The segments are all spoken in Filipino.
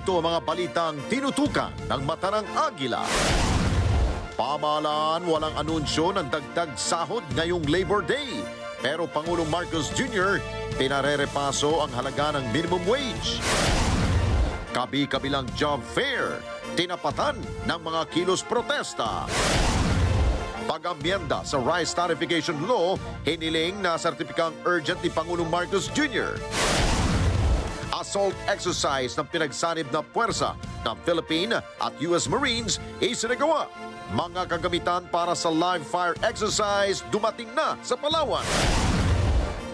Narito ang mga balitang tinutukan ng mata ng agila. Pamahalaan walang anunsyo ng dagdag sahod ngayong Labor Day. Pero Pangulong Marcos Jr. pinarerepaso ang halaga ng minimum wage. Kabi-kabilang job fair, tinapatan ng mga kilos protesta. Pag-amyenda sa Rice Tarification Law, hiniling na sertipikang urgent ni Pangulong Marcos Jr. Assault exercise ng pinagsanib na puwersa ng Philippine at US Marines isinagawa. Mga kagamitan para sa live fire exercise dumating na sa Palawan.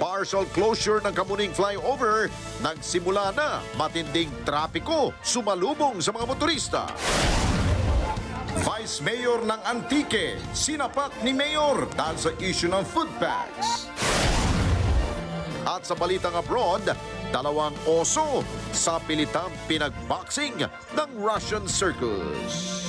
Partial closure ng Kamuning flyover, nagsimula na matinding trapiko, sumalubong sa mga motorista. Vice Mayor ng Antique, sinapak ni Mayor dahil sa issue ng food packs. At sa balitang abroad, dalawang oso sa pilitang pinagboxing ng Russian circus.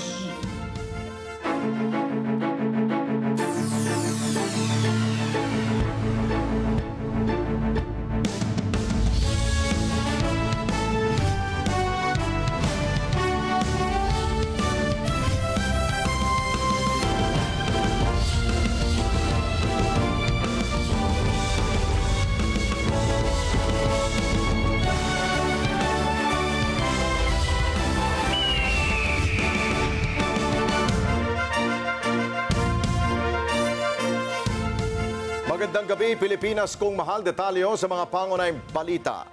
Magandang gabi, Pilipinas, kung mahal detalyo sa mga pangunahing balita.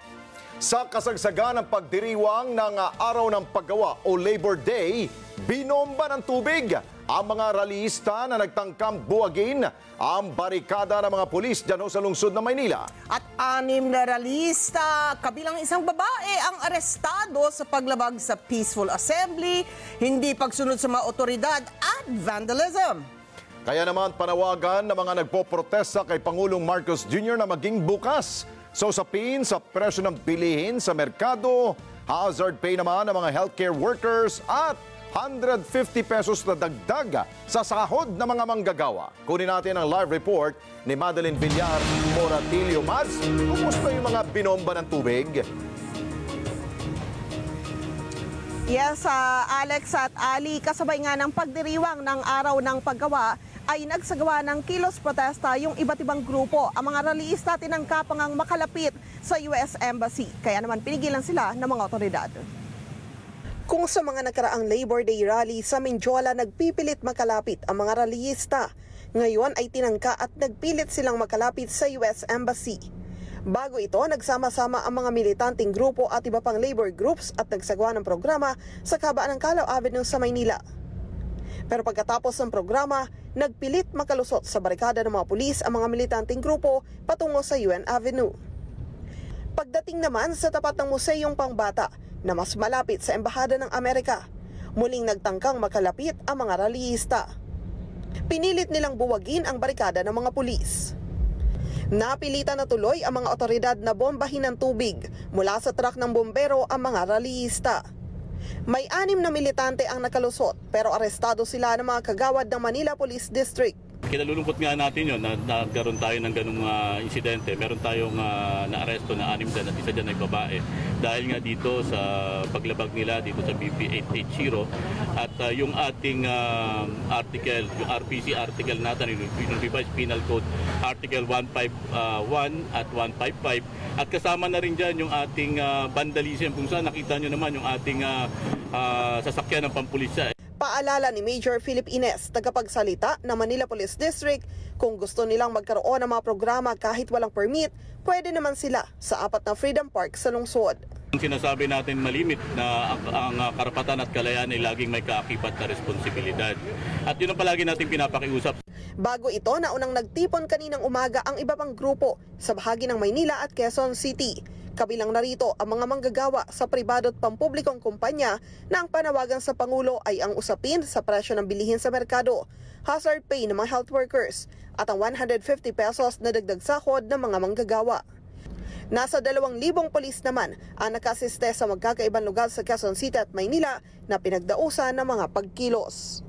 Sa kasagsagan ng pagdiriwang ng Araw ng Paggawa o Labor Day, binomba ng tubig ang mga ralista na nagtangkam buwagin ang barikada ng mga pulis dyan sa lungsod ng Maynila. At anim na realista, kabilang isang babae ang arestado sa paglabag sa peaceful assembly, hindi pagsunod sa mga otoridad at vandalism. Kaya naman panawagan ng mga nagpoprotesta kay Pangulong Marcos Jr. na maging bukas sa usapin sa presyo ng bilihin sa merkado, hazard pay naman ng mga healthcare workers at 150 pesos na dagdag sa sahod ng mga manggagawa. Kunin natin ang live report ni Madeline Villar Moratilio. Maz, kumusta yung mga binomba ng tubig? Yes, uh, Alex at Ali, kasabay nga ng pagdiriwang ng araw ng paggawa, ay nagsagawa ng kilos protesta yung iba't ibang grupo. Ang mga rallyista tinangkapang ang makalapit sa US Embassy. Kaya naman pinigilan sila ng mga otoridad. Kung sa mga nakaraang Labor Day rally sa Minjola nagpipilit makalapit ang mga rallyista, ngayon ay tinangka at nagpilit silang makalapit sa US Embassy. Bago ito, nagsama-sama ang mga militanteng grupo at iba pang labor groups at nagsagawa ng programa sa kabaan ng Calao Avenue sa Maynila. Pero pagkatapos ng programa, nagpilit makalusot sa barikada ng mga pulis ang mga militanteng grupo patungo sa UN Avenue. Pagdating naman sa tapat ng Museyong Pangbata na mas malapit sa Embahada ng Amerika, muling nagtangkang makalapit ang mga rallyista. Pinilit nilang buwagin ang barikada ng mga pulis. Napilitan na tuloy ang mga otoridad na bombahin ng tubig mula sa truck ng bombero ang mga rallyista. May anim na militante ang nakalusot pero arestado sila ng mga kagawad ng Manila Police District. Kinalulungkot nga natin yun na nagkaroon tayo ng ganung uh, insidente. Meron tayong uh, naaresto na anim din at isa dyan ay babae. Dahil nga dito sa paglabag nila dito sa BP 880 at uh, yung ating uh, article, yung RPC article natin, yung Revised Penal Code Article 151 at 155 at kasama na rin dyan yung ating uh, vandalism kung saan nakita nyo naman yung ating uh, uh, sasakyan ng pampulisya. Paalala ni Major Philip Ines, tagapagsalita ng Manila Police District, kung gusto nilang magkaroon ng mga programa kahit walang permit, pwede naman sila sa apat na Freedom Park sa lungsod. Ang sinasabi natin malimit na ang karapatan at kalayaan ay laging may kaakibat na responsibilidad. At yun ang palagi natin pinapakiusap. Bago ito, naunang nagtipon kaninang umaga ang iba pang grupo sa bahagi ng Maynila at Quezon City. Kabilang narito ang mga manggagawa sa pribado at pampublikong kumpanya na ang panawagan sa Pangulo ay ang usapin sa presyo ng bilihin sa merkado, hazard pay ng mga health workers at ang 150 pesos na dagdag sahod ng mga manggagawa. Nasa 2,000 polis naman ang nakasiste sa magkakaibang lugar sa Quezon City at Maynila na pinagdausan ng mga pagkilos.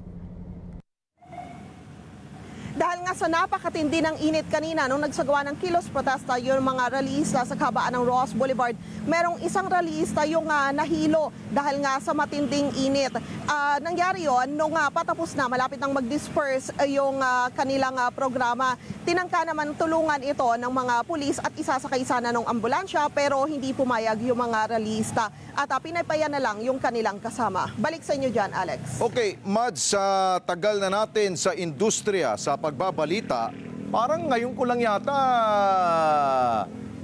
Dahil nga sa napakatindi ng init kanina nung nagsagawa ng kilos protesta yung mga rallyista sa kabaan ng Ross Boulevard, merong isang rallyista yung uh, nahilo dahil nga sa matinding init. Uh, nangyari yon nung uh, patapos na, malapit nang mag-disperse uh, yung uh, kanilang uh, programa. Tinangka naman tulungan ito ng mga pulis at isasakay sana ng ambulansya pero hindi pumayag yung mga rallyista. At uh, pinaypayan na lang yung kanilang kasama. Balik sa inyo dyan, Alex. Okay, Mad, sa tagal na natin sa industriya, sa pagbabalita, parang ngayon ko lang yata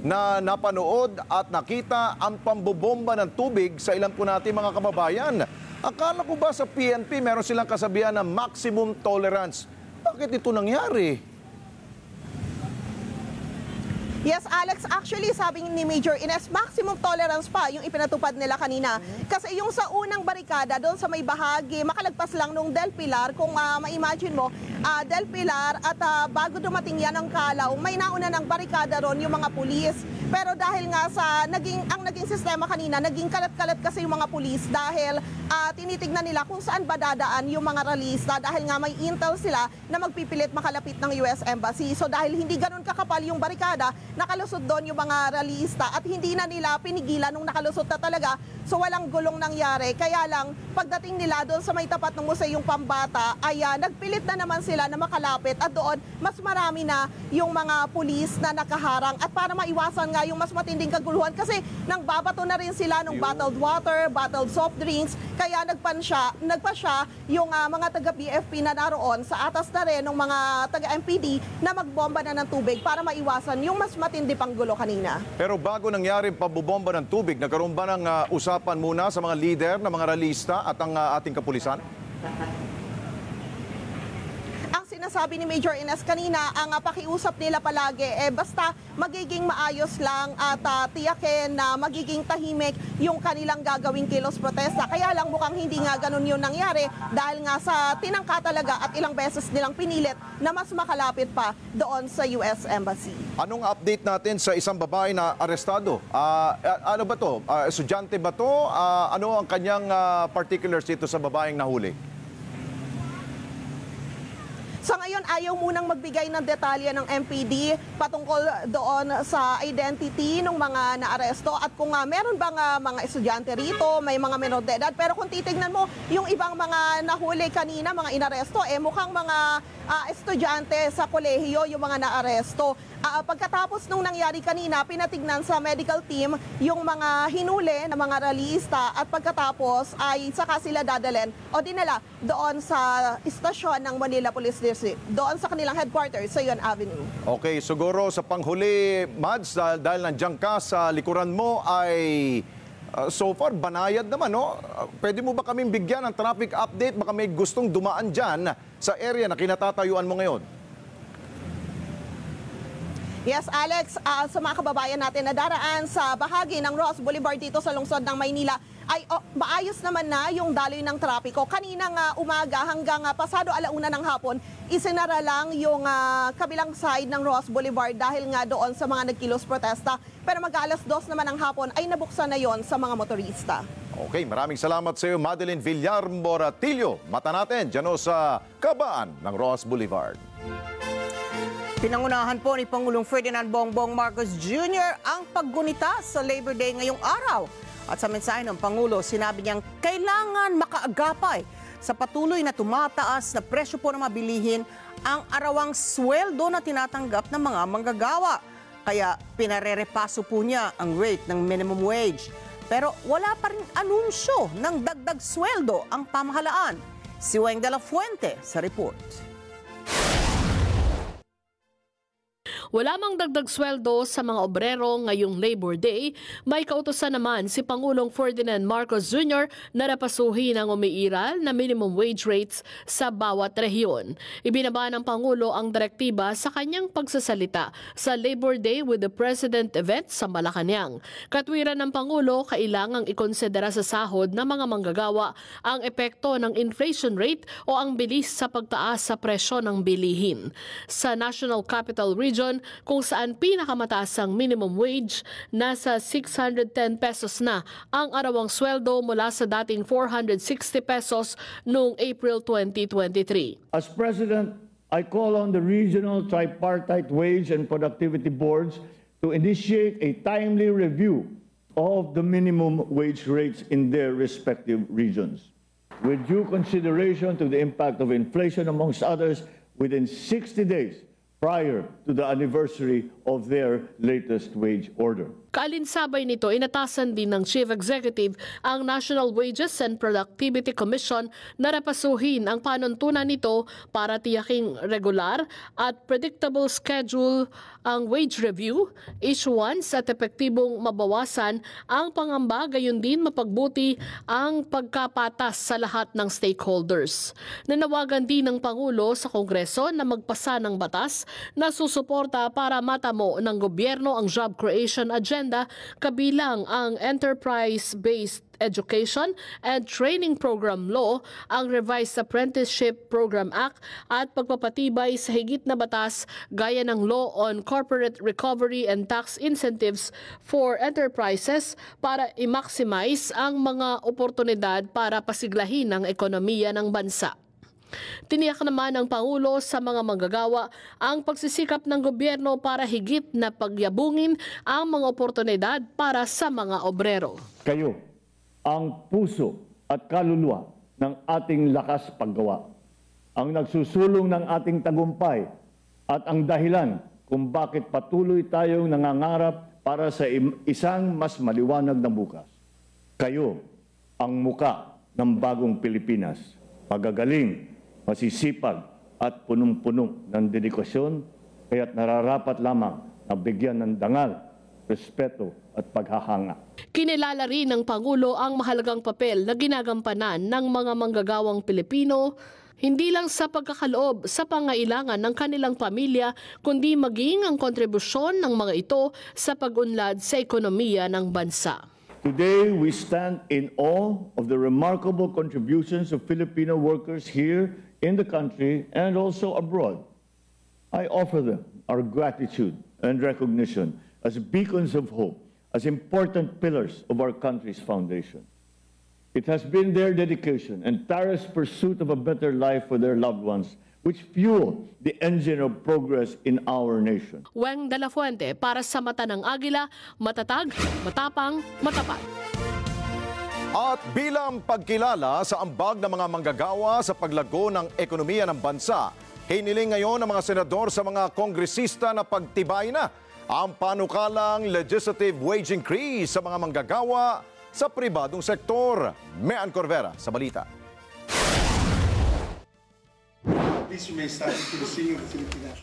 na napanood at nakita ang pambobomba ng tubig sa ilan po natin mga kababayan. Akala ko ba sa PNP meron silang kasabihan na maximum tolerance? Bakit ito nangyari? Yes, Alex, actually sabi ni Major Ines, maximum tolerance pa yung ipinatupad nila kanina. Kasi yung sa unang barikada, doon sa may bahagi, makalagpas lang nung Del Pilar, kung uh, ma-imagine mo, uh, Del Pilar at uh, bago dumating yan ng Kalaw, may nauna ng barikada ron yung mga pulis. Pero dahil nga sa naging ang naging sistema kanina, naging kalat-kalat kasi yung mga pulis dahil uh, tinitignan nila kung saan ba dadaan yung mga ralista dahil nga may intel sila na magpipilit makalapit ng US Embassy. So dahil hindi ganun kakapal yung barikada, nakalusot doon yung mga ralista at hindi na nila pinigilan nung nakalusot na talaga. So walang gulong nangyari. Kaya lang pagdating nila doon sa may tapat ng Museyong Pambata ay uh, nagpilit na naman sila na makalapit at doon mas marami na yung mga pulis na nakaharang at para maiwasan nga yung mas matinding kaguluhan kasi nang babato na rin sila ng bottled water, bottled soft drinks, kaya nagpan siya, nagpa siya yung uh, mga taga-BFP na naroon sa atas na rin ng mga taga-MPD na magbomba na ng tubig para maiwasan yung mas matindi pang gulo kanina. Pero bago nangyari pambobomba ng tubig, nagkaroon ba ng uh, usapan muna sa mga leader ng mga ralista at ang uh, ating kapulisan? Sinasabi ni Major Ines kanina, ang uh, pakiusap nila palagi, eh basta magiging maayos lang at uh, tiyakin na magiging tahimik yung kanilang gagawing kilos protesta. Kaya lang mukhang hindi nga ganun yung nangyari dahil nga sa tinangka talaga at ilang beses nilang pinilit na mas makalapit pa doon sa US Embassy. Anong update natin sa isang babae na arestado? Uh, ano ba to? Uh, estudyante ba to? Uh, ano ang kanyang uh, particulars dito sa babaeng nahuli? Sa ngayon, ayaw munang magbigay ng detalye ng MPD patungkol doon sa identity ng mga naaresto at kung uh, meron bang uh, mga estudyante rito, may mga menor de edad. Pero kung titignan mo, yung ibang mga nahuli kanina, mga inaresto, eh mukhang mga uh, estudyante sa kolehiyo yung mga naaresto. Uh, pagkatapos nung nangyari kanina, pinatignan sa medical team yung mga hinuli ng mga realista at pagkatapos ay saka sila dadalhin o dinala doon sa istasyon ng Manila Police District, doon sa kanilang headquarters sa Yon Avenue. Okay, siguro sa panghuli, Mads, dahil, dahil nandiyan ka sa likuran mo ay Uh, so far, banayad naman, no? Uh, pwede mo ba kaming bigyan ng traffic update? Baka may gustong dumaan dyan sa area na kinatatayuan mo ngayon. Yes, Alex, uh, sa mga kababayan natin na daraan sa bahagi ng Ross Boulevard dito sa lungsod ng Maynila, ay oh, maayos naman na yung daloy ng trapiko. Kanina nga umaga hanggang uh, pasado alauna ng hapon, isinara lang yung uh, kabilang side ng Ross Boulevard dahil nga doon sa mga nagkilos protesta. Pero mag-alas dos naman ng hapon ay nabuksan na yon sa mga motorista. Okay, maraming salamat sa iyo, Madeline Villar Moratillo. Mata natin dyan sa kabaan ng Ross Boulevard. Pinangunahan po ni Pangulong Ferdinand Bongbong Marcos Jr. ang paggunita sa Labor Day ngayong araw. At sa mensahe ng Pangulo, sinabi niyang kailangan makaagapay sa patuloy na tumataas na presyo po ng mabilihin ang arawang sweldo na tinatanggap ng mga manggagawa. Kaya pinarerepaso po niya ang rate ng minimum wage. Pero wala pa rin anunsyo ng dagdag sweldo ang pamahalaan. Si Weng de la Fuente sa report. Wala mang dagdag sweldo sa mga obrero ngayong Labor Day, may kautosan naman si Pangulong Ferdinand Marcos Jr. na napasuhin ang umiiral na minimum wage rates sa bawat rehiyon. Ibinaba ng Pangulo ang direktiba sa kanyang pagsasalita sa Labor Day with the President event sa Malacanang. Katwiran ng Pangulo, kailangang ikonsidera sa sahod ng mga manggagawa ang epekto ng inflation rate o ang bilis sa pagtaas sa presyo ng bilihin. Sa National Capital Region, kung saan pinakamataas ang minimum wage, nasa 610 pesos na ang arawang sweldo mula sa dating 460 pesos noong April 2023. As President I call on the regional tripartite wage and productivity boards to initiate a timely review of the minimum wage rates in their respective regions, with due consideration to the impact of inflation, amongst others, within 60 days prior to the anniversary of their latest wage order. Kaalinsabay nito, inatasan din ng Chief Executive ang National Wages and Productivity Commission na repasuhin ang panuntunan nito para tiyaking regular at predictable schedule ang wage review, issuance at epektibong mabawasan ang pangamba gayon din mapagbuti ang pagkapatas sa lahat ng stakeholders. Nanawagan din ng Pangulo sa Kongreso na magpasa ng batas na susuporta para matamo ng gobyerno ang job creation agenda kabilang ang enterprise-based Education and Training Program Law, ang Revised Apprenticeship Program Act at pagpapatibay sa higit na batas gaya ng Law on Corporate Recovery and Tax Incentives for Enterprises para i-maximize ang mga oportunidad para pasiglahin ang ekonomiya ng bansa. Tiniyak naman ng Pangulo sa mga manggagawa ang pagsisikap ng gobyerno para higit na pagyabungin ang mga oportunidad para sa mga obrero. Kayo ang puso at kaluluwa ng ating lakas paggawa, ang nagsusulong ng ating tagumpay at ang dahilan kung bakit patuloy tayong nangangarap para sa isang mas maliwanag na bukas. Kayo ang muka ng bagong Pilipinas. Magagaling, masisipag at punong-puno ng dedikasyon, kaya't nararapat lamang na bigyan ng dangal, respeto at paghahanga. Kinilala rin ng Pangulo ang mahalagang papel na ginagampanan ng mga manggagawang Pilipino hindi lang sa pagkakaloob sa pangailangan ng kanilang pamilya, kundi maging ang kontribusyon ng mga ito sa pag-unlad sa ekonomiya ng bansa. Today, we stand in awe of the remarkable contributions of Filipino workers here in the country and also abroad. I offer them our gratitude and recognition as beacons of hope, as important pillars of our country's foundation. It has been their dedication and tireless pursuit of a better life for their loved ones which fuel the engine of progress in our nation. Weng De La Fuente para sa mata ng agila, matatag, matapang, matapat. At bilang pagkilala sa ambag ng mga manggagawa sa paglago ng ekonomiya ng bansa, hiniling ngayon ng mga senador sa mga kongresista na pagtibay na ang panukalang legislative wage increase sa mga manggagawa sa pribadong sektor. Mean Corvera sa balita.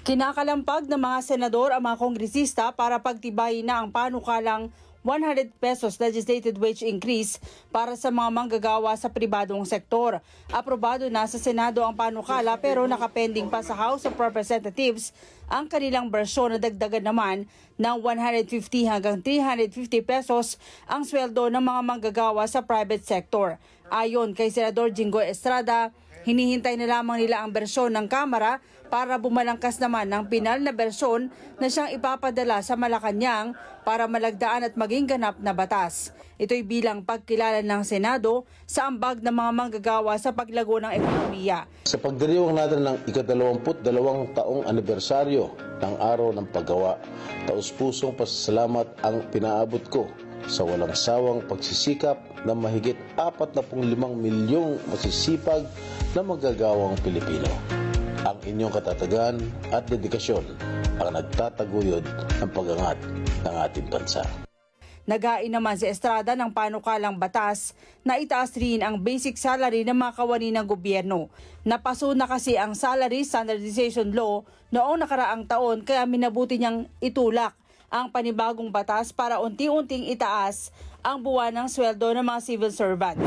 Kinakalampag ng mga senador ang mga kongresista para pagtibayin na ang panukalang 100 pesos legislated wage increase para sa mga manggagawa sa pribadong sektor. Aprobado na sa Senado ang panukala pero nakapending pa sa House of Representatives ang kanilang bersyon na dagdagan naman ng 150 hanggang 350 pesos ang sweldo ng mga manggagawa sa private sector. Ayon kay Senador Jingo Estrada, hinihintay na lamang nila ang bersyon ng Kamara para bumalangkas naman ng pinal na bersyon na siyang ipapadala sa Malacanang para malagdaan at maging ganap na batas. Ito'y bilang pagkilala ng Senado sa ambag ng mga manggagawa sa paglago ng ekonomiya. Sa pagdiriwang natin ng ikadalawamput dalawang taong anibersaryo ng araw ng paggawa, taus-pusong pasasalamat ang pinaabot ko sa walang sawang pagsisikap ng mahigit 45 milyong masisipag na magagawang Pilipino. Ang inyong katatagan at dedikasyon ang nagtataguyod ng pagangat ng ating bansa. Nagain naman si Estrada ng panukalang batas na itaas rin ang basic salary ng mga kawani ng gobyerno. Napaso na kasi ang Salary Standardization Law noong nakaraang taon kaya minabuti niyang itulak ang panibagong batas para unti-unting itaas ang buwan ng sweldo ng mga civil servants.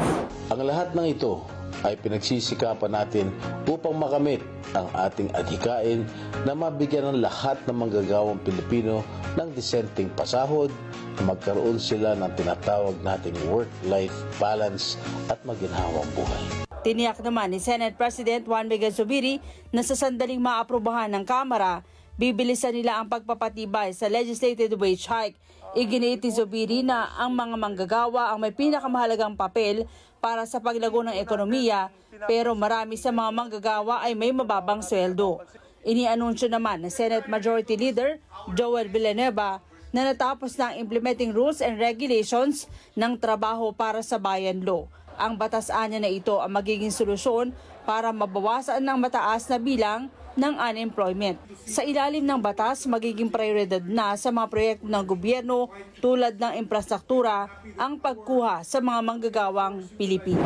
Ang lahat ng ito ay pinagsisikapan natin upang makamit ang ating adhikain na mabigyan ng lahat ng manggagawang Pilipino ng disenteng pasahod na magkaroon sila ng tinatawag nating work-life balance at maginhawang buhay. Tiniyak naman ni Senate President Juan Miguel Zubiri na sa sandaling maaprubahan ng Kamara, bibilisan nila ang pagpapatibay sa legislated wage hike. Iginiit ni Zubiri na ang mga manggagawa ang may pinakamahalagang papel para sa paglago ng ekonomiya pero marami sa mga manggagawa ay may mababang sweldo. Inianunsyo naman ng Senate Majority Leader Joel Villanueva na natapos na ang implementing rules and regulations ng trabaho para sa bayan law. Ang batas anya na ito ang magiging solusyon para mabawasan ng mataas na bilang ng unemployment. Sa ilalim ng batas, magiging prioridad na sa mga proyekto ng gobyerno tulad ng infrastruktura ang pagkuha sa mga manggagawang Pilipino.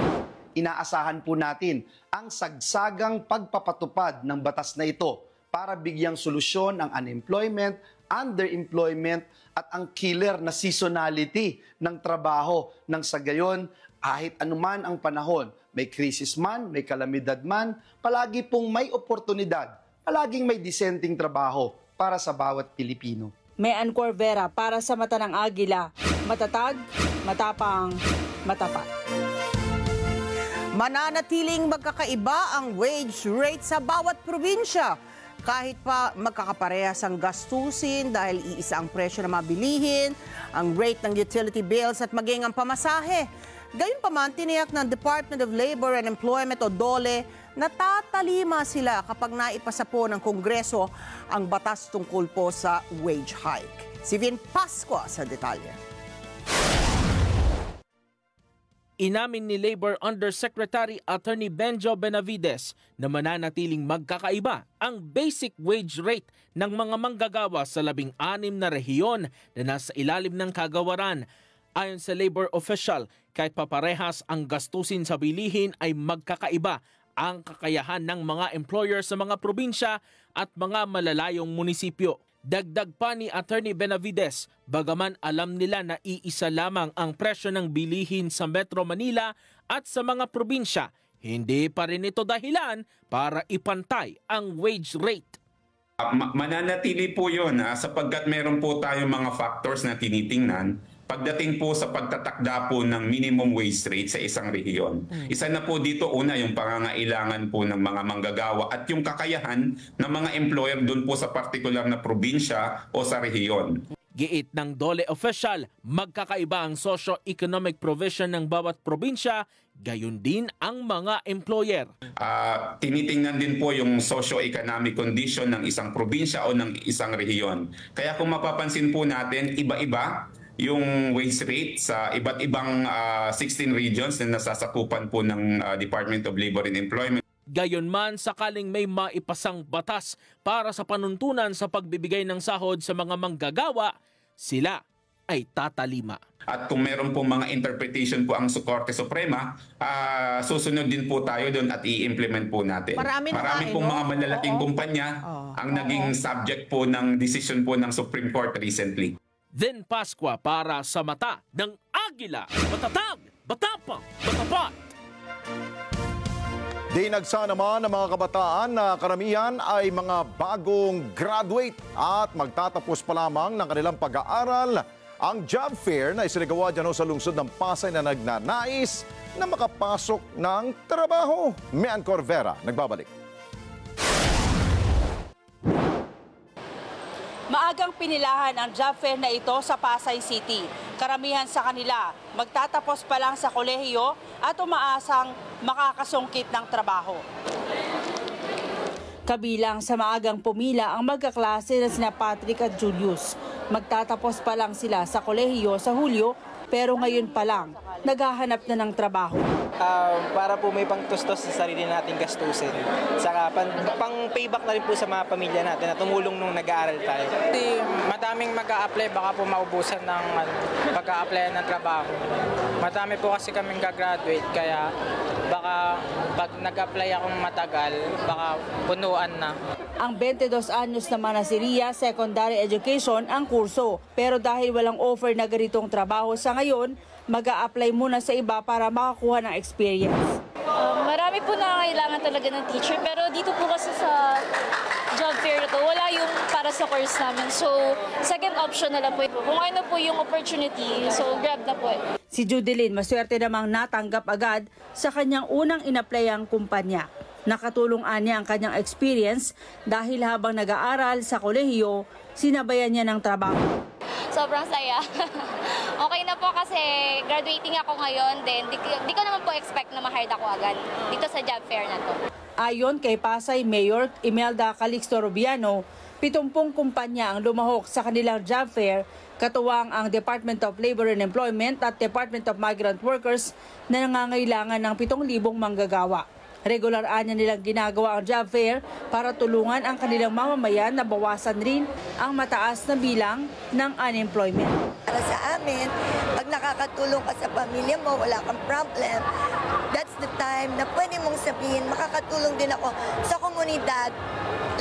inaasahan po natin ang sagsagang pagpapatupad ng batas na ito para bigyang solusyon ang unemployment, underemployment at ang killer na seasonality ng trabaho nang sa gayon kahit anuman ang panahon, may krisis man, may kalamidad man, palagi pong may oportunidad, palaging may dissenting trabaho para sa bawat Pilipino. May Ancor Vera para sa mata ng agila. Matatag, matapang, matapat. Mananatiling magkakaiba ang wage rate sa bawat probinsya. Kahit pa magkakaparehas ang gastusin dahil iisa ang presyo ng mga bilihin, ang rate ng utility bills at maging ang pamasahe. Gayunpaman, tiniyak ng Department of Labor and Employment o DOLE na tatalima sila kapag naipasa po ng Kongreso ang batas tungkol po sa wage hike. Si Vin Pasqua sa detalye. Inamin ni Labor Undersecretary Attorney Benjo Benavides na mananatiling magkakaiba ang basic wage rate ng mga manggagawa sa labing anim na rehiyon na nasa ilalim ng kagawaran. Ayon sa labor official, kahit paparehas ang gastusin sa bilihin ay magkakaiba ang kakayahan ng mga employer sa mga probinsya at mga malalayong munisipyo. Dagdag pa ni Attorney Benavides, bagaman alam nila na iisa lamang ang presyo ng bilihin sa Metro Manila at sa mga probinsya, hindi pa rin ito dahilan para ipantay ang wage rate. Ma- mananatili po yun ha, sapagkat meron po tayong mga factors na tinitingnan pagdating po sa pagtatakda po ng minimum wage rate sa isang rehiyon. Isa na po dito una yung pangangailangan po ng mga manggagawa at yung kakayahan ng mga employer doon po sa particular na probinsya o sa rehiyon. Giit ng DOLE official, magkakaiba ang socio-economic provision ng bawat probinsya, gayon din ang mga employer. Ah, tinitingnan din po yung socio-economic condition ng isang probinsya o ng isang rehiyon. Kaya kung mapapansin po natin, iba-iba yung wage rate sa iba't ibang ah, 16 regions na nasasakupan po ng ah, Department of Labor and Employment. Gayon man sakaling may maipasang batas para sa panuntunan sa pagbibigay ng sahod sa mga manggagawa, sila ay tatalima. At kung meron po mga interpretation po ang Korte Suprema, ah, susunod din po tayo doon at i-implement po natin. Marami na nga, eh, pong no? mga malalaking Oo. kumpanya Oo. ang naging subject po ng decision po ng Supreme Court recently. Then Pasqua para sa mata ng agila, matatag, batapang, matapat. Dinagsa naman ng mga kabataan na karamihan ay mga bagong graduate at magtatapos pa lamang ng kanilang pag-aaral. Ang job fair na isinagawa dyan sa lungsod ng Pasay na nagnanais na makapasok ng trabaho. Mian Corvera, nagbabalik. Maagang pinilahan ang job fair na ito sa Pasay City. Karamihan sa kanila magtatapos pa lang sa kolehiyo at umaasang makakasungkit ng trabaho. Kabilang sa maagang pumila ang magkaklase na sina Patrick at Julius. Magtatapos pa lang sila sa kolehiyo sa Hulyo pero ngayon pa lang naghahanap na ng trabaho. Ah, para po may pangtustos sa sarili nating gastusin. Saka pan, pang payback na rin po sa mga pamilya natin na tumulong nung nag-aaral tayo. Kasi madaming mag apply baka po maubusan ng ano, pag-a-apply ng trabaho. Madami po kasi kaming gagraduate kaya baka pag nag-apply akong matagal, baka punuan na. Ang 22 anyos naman na si Ria, secondary education ang kurso. Pero dahil walang offer na ganitong trabaho sa ngayon, mag apply muna sa iba para makakuha ng experience. Um, marami po nangangailangan talaga ng teacher pero dito po kasi sa job fair na to, wala yung para sa course namin. So, second option na lang po. Kung ano po yung opportunity, so grab na po eh. Si Judeline maswerte namang natanggap agad sa kanyang unang inaplayang kumpanya. Nakatulong anya ang kanyang experience dahil habang nag-aaral sa kolehiyo, sinabayan niya ng trabaho. Sobrang saya. okay na po kasi graduating ako ngayon, then di, di ko naman po expect na ma-hired ako agad dito sa job fair na to. Ayon kay Pasay Mayor Imelda Calixto Rubiano, 70 kumpanya ang lumahok sa kanilang job fair, katuwang ang Department of Labor and Employment at Department of Migrant Workers na nangangailangan ng 7,000 manggagawa. Regular anya nilang ginagawa ang job fair para tulungan ang kanilang mamamayan na bawasan rin ang mataas na bilang ng unemployment. Para sa amin, pag nakakatulong ka sa pamilya mo, wala kang problem, that's the time na pwede mong sabihin, makakatulong din ako sa komunidad,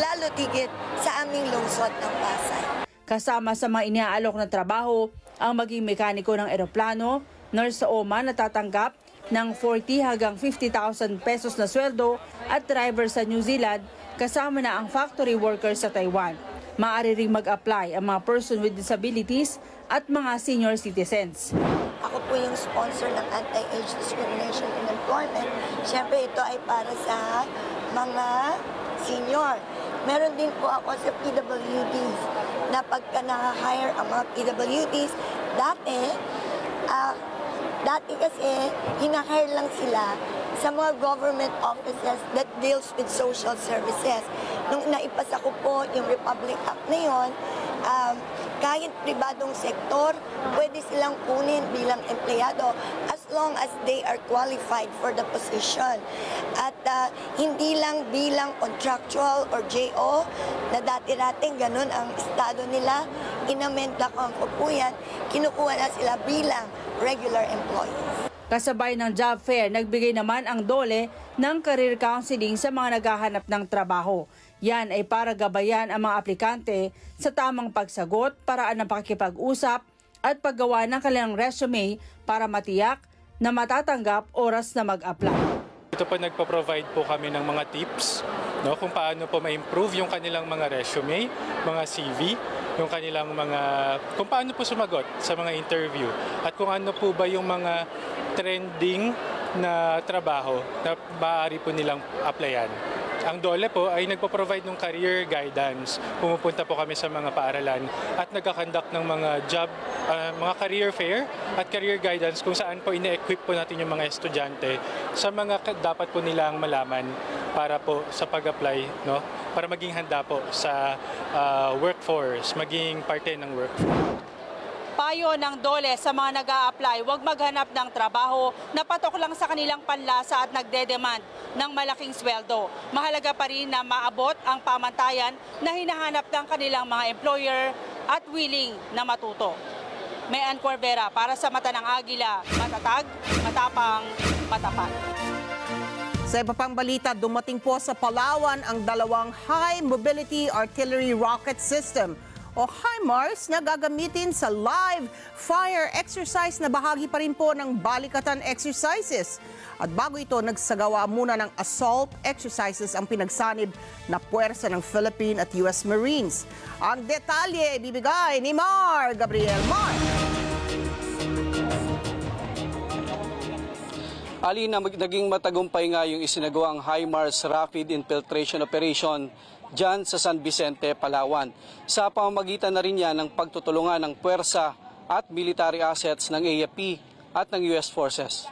lalo tigit sa aming lungsod ng Pasay. Kasama sa mga iniaalok na trabaho, ang maging mekaniko ng eroplano, nurse sa OMA na tatanggap ng 40 hanggang 50,000 pesos na sweldo at driver sa New Zealand kasama na ang factory workers sa Taiwan. Maaari ring mag-apply ang mga person with disabilities at mga senior citizens. Ako po yung sponsor ng Anti-Age Discrimination in Employment. Siyempre, ito ay para sa mga senior. Meron din po ako sa PWDs na pagka na-hire ang mga PWDs, dati, ah, dati kasi hinahire lang sila sa mga government offices that deals with social services. Nung naipasa ko po yung Republic Act na yun, um, kahit pribadong sektor, pwede silang kunin bilang empleyado as long as they are qualified for the position. At uh, hindi lang bilang contractual or JO na dati-dating ganun ang estado nila, inamenda ko ang po yan, kinukuha na sila bilang regular employees. Kasabay ng job fair, nagbigay naman ang dole ng career counseling sa mga naghahanap ng trabaho. Yan ay para gabayan ang mga aplikante sa tamang pagsagot, paraan ng pakikipag-usap at paggawa ng kanilang resume para matiyak na matatanggap oras na mag-apply. Ito po nagpo-provide po kami ng mga tips no, kung paano po ma-improve yung kanilang mga resume, mga CV, yung kanilang mga, kung paano po sumagot sa mga interview at kung ano po ba yung mga trending na trabaho na maaari po nilang applyan. Ang DOLE po ay nagpo-provide ng career guidance. Pumupunta po kami sa mga paaralan at nagkakandak ng mga job, uh, mga career fair at career guidance kung saan po ine-equip po natin yung mga estudyante sa mga dapat po nilang malaman para po sa pag-apply, no? para maging handa po sa uh, workforce, maging parte ng workforce. Payo ng dole sa mga nag apply huwag maghanap ng trabaho na patok lang sa kanilang panlasa at nagdedemand ng malaking sweldo. Mahalaga pa rin na maabot ang pamantayan na hinahanap ng kanilang mga employer at willing na matuto. May Ann Corvera para sa Mata ng Agila, matatag, matapang, matapat. Sa iba pang balita, dumating po sa Palawan ang dalawang High Mobility Artillery Rocket System o HIMARS na gagamitin sa live fire exercise na bahagi pa rin po ng balikatan exercises. At bago ito, nagsagawa muna ng assault exercises ang pinagsanib na puwersa ng Philippine at US Marines. Ang detalye bibigay ni Mar Gabriel Mar. Ali, na naging matagumpay nga yung isinagawang HIMARS Rapid Infiltration Operation dyan sa San Vicente, Palawan. Sa pamamagitan na rin yan ng pagtutulungan ng puwersa at military assets ng AFP at ng US Forces.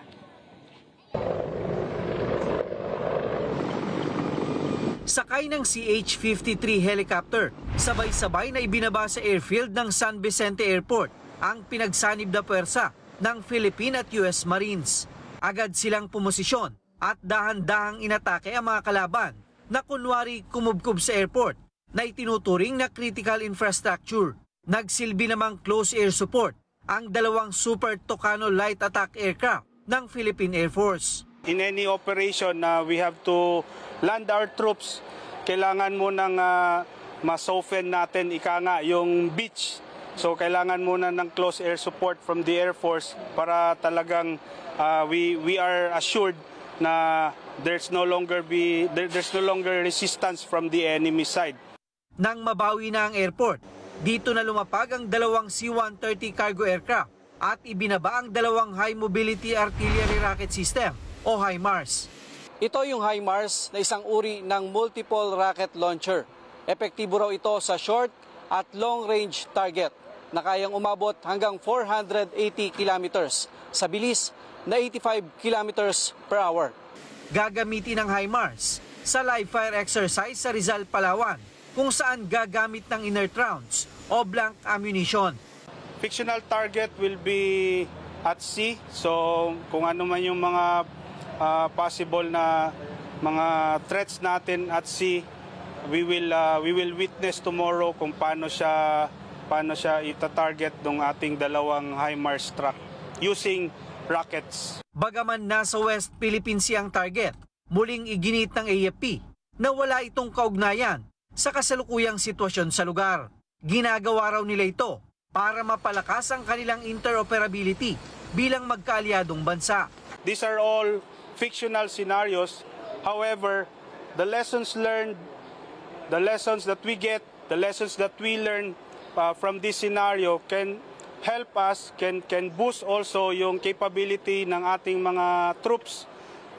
Sakay ng CH-53 helicopter, sabay-sabay na ibinaba sa airfield ng San Vicente Airport ang pinagsanib na puwersa ng Philippine at US Marines. Agad silang pumosisyon at dahan-dahang inatake ang mga kalaban na kunwari kumubkob sa airport na itinuturing na critical infrastructure. Nagsilbi namang close air support ang dalawang Super Tucano light attack aircraft ng Philippine Air Force. In any operation na uh, we have to land our troops, kailangan mo nang uh, ma-soften natin ika nga yung beach. So kailangan muna ng close air support from the Air Force para talagang uh, we we are assured na there's no longer be there, there's no longer resistance from the enemy side. Nang mabawi na ang airport, dito na lumapag ang dalawang C-130 cargo aircraft at ibinaba ang dalawang high mobility artillery rocket system o HIMARS. Ito yung HIMARS na isang uri ng multiple rocket launcher. Epektibo raw ito sa short at long range target na kayang umabot hanggang 480 kilometers sa bilis na 85 kilometers per hour. Gagamitin ng HIMARS sa live fire exercise sa Rizal, Palawan kung saan gagamit ng inert rounds o blank ammunition. Fictional target will be at sea. So kung ano man yung mga ah, possible na mga threats natin at sea, we will ah, we will witness tomorrow kung paano siya paano siya ita-target ng ating dalawang HIMARS truck using rockets. Bagaman nasa West Philippine Sea ang target, muling iginit ng AFP na wala itong kaugnayan sa kasalukuyang sitwasyon sa lugar. Ginagawa raw nila ito para mapalakas ang kanilang interoperability bilang magkaalyadong bansa. These are all fictional scenarios. However, the lessons learned, the lessons that we get, the lessons that we learn uh, from this scenario can help us, can, can boost also yung capability ng ating mga troops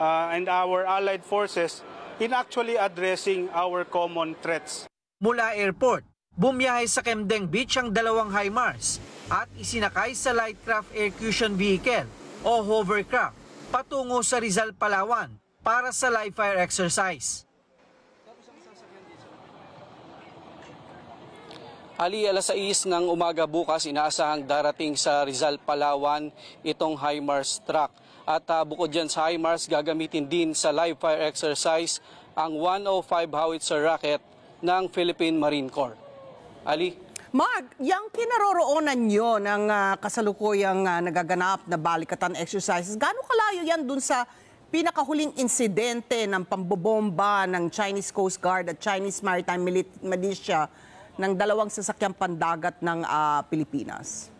uh, and our allied forces in actually addressing our common threats. Mula airport, bumiyahe sa Kemdeng Beach ang dalawang HIMARS at isinakay sa light craft air cushion vehicle o hovercraft patungo sa Rizal, Palawan para sa live fire exercise. Ali, alas 6 ng umaga bukas, inaasahang darating sa Rizal, Palawan itong HIMARS truck. At uh, bukod dyan sa HIMARS, gagamitin din sa live fire exercise ang 105 howitzer rocket ng Philippine Marine Corps. Ali? Mark, yung kinaroroonan nyo ng ah, kasalukuyang ah, nagaganap na balikatan exercises, gaano kalayo yan dun sa pinakahuling insidente ng pambobomba ng Chinese Coast Guard at Chinese Maritime Milit- Militia ng dalawang sasakyang pandagat ng ah, Pilipinas?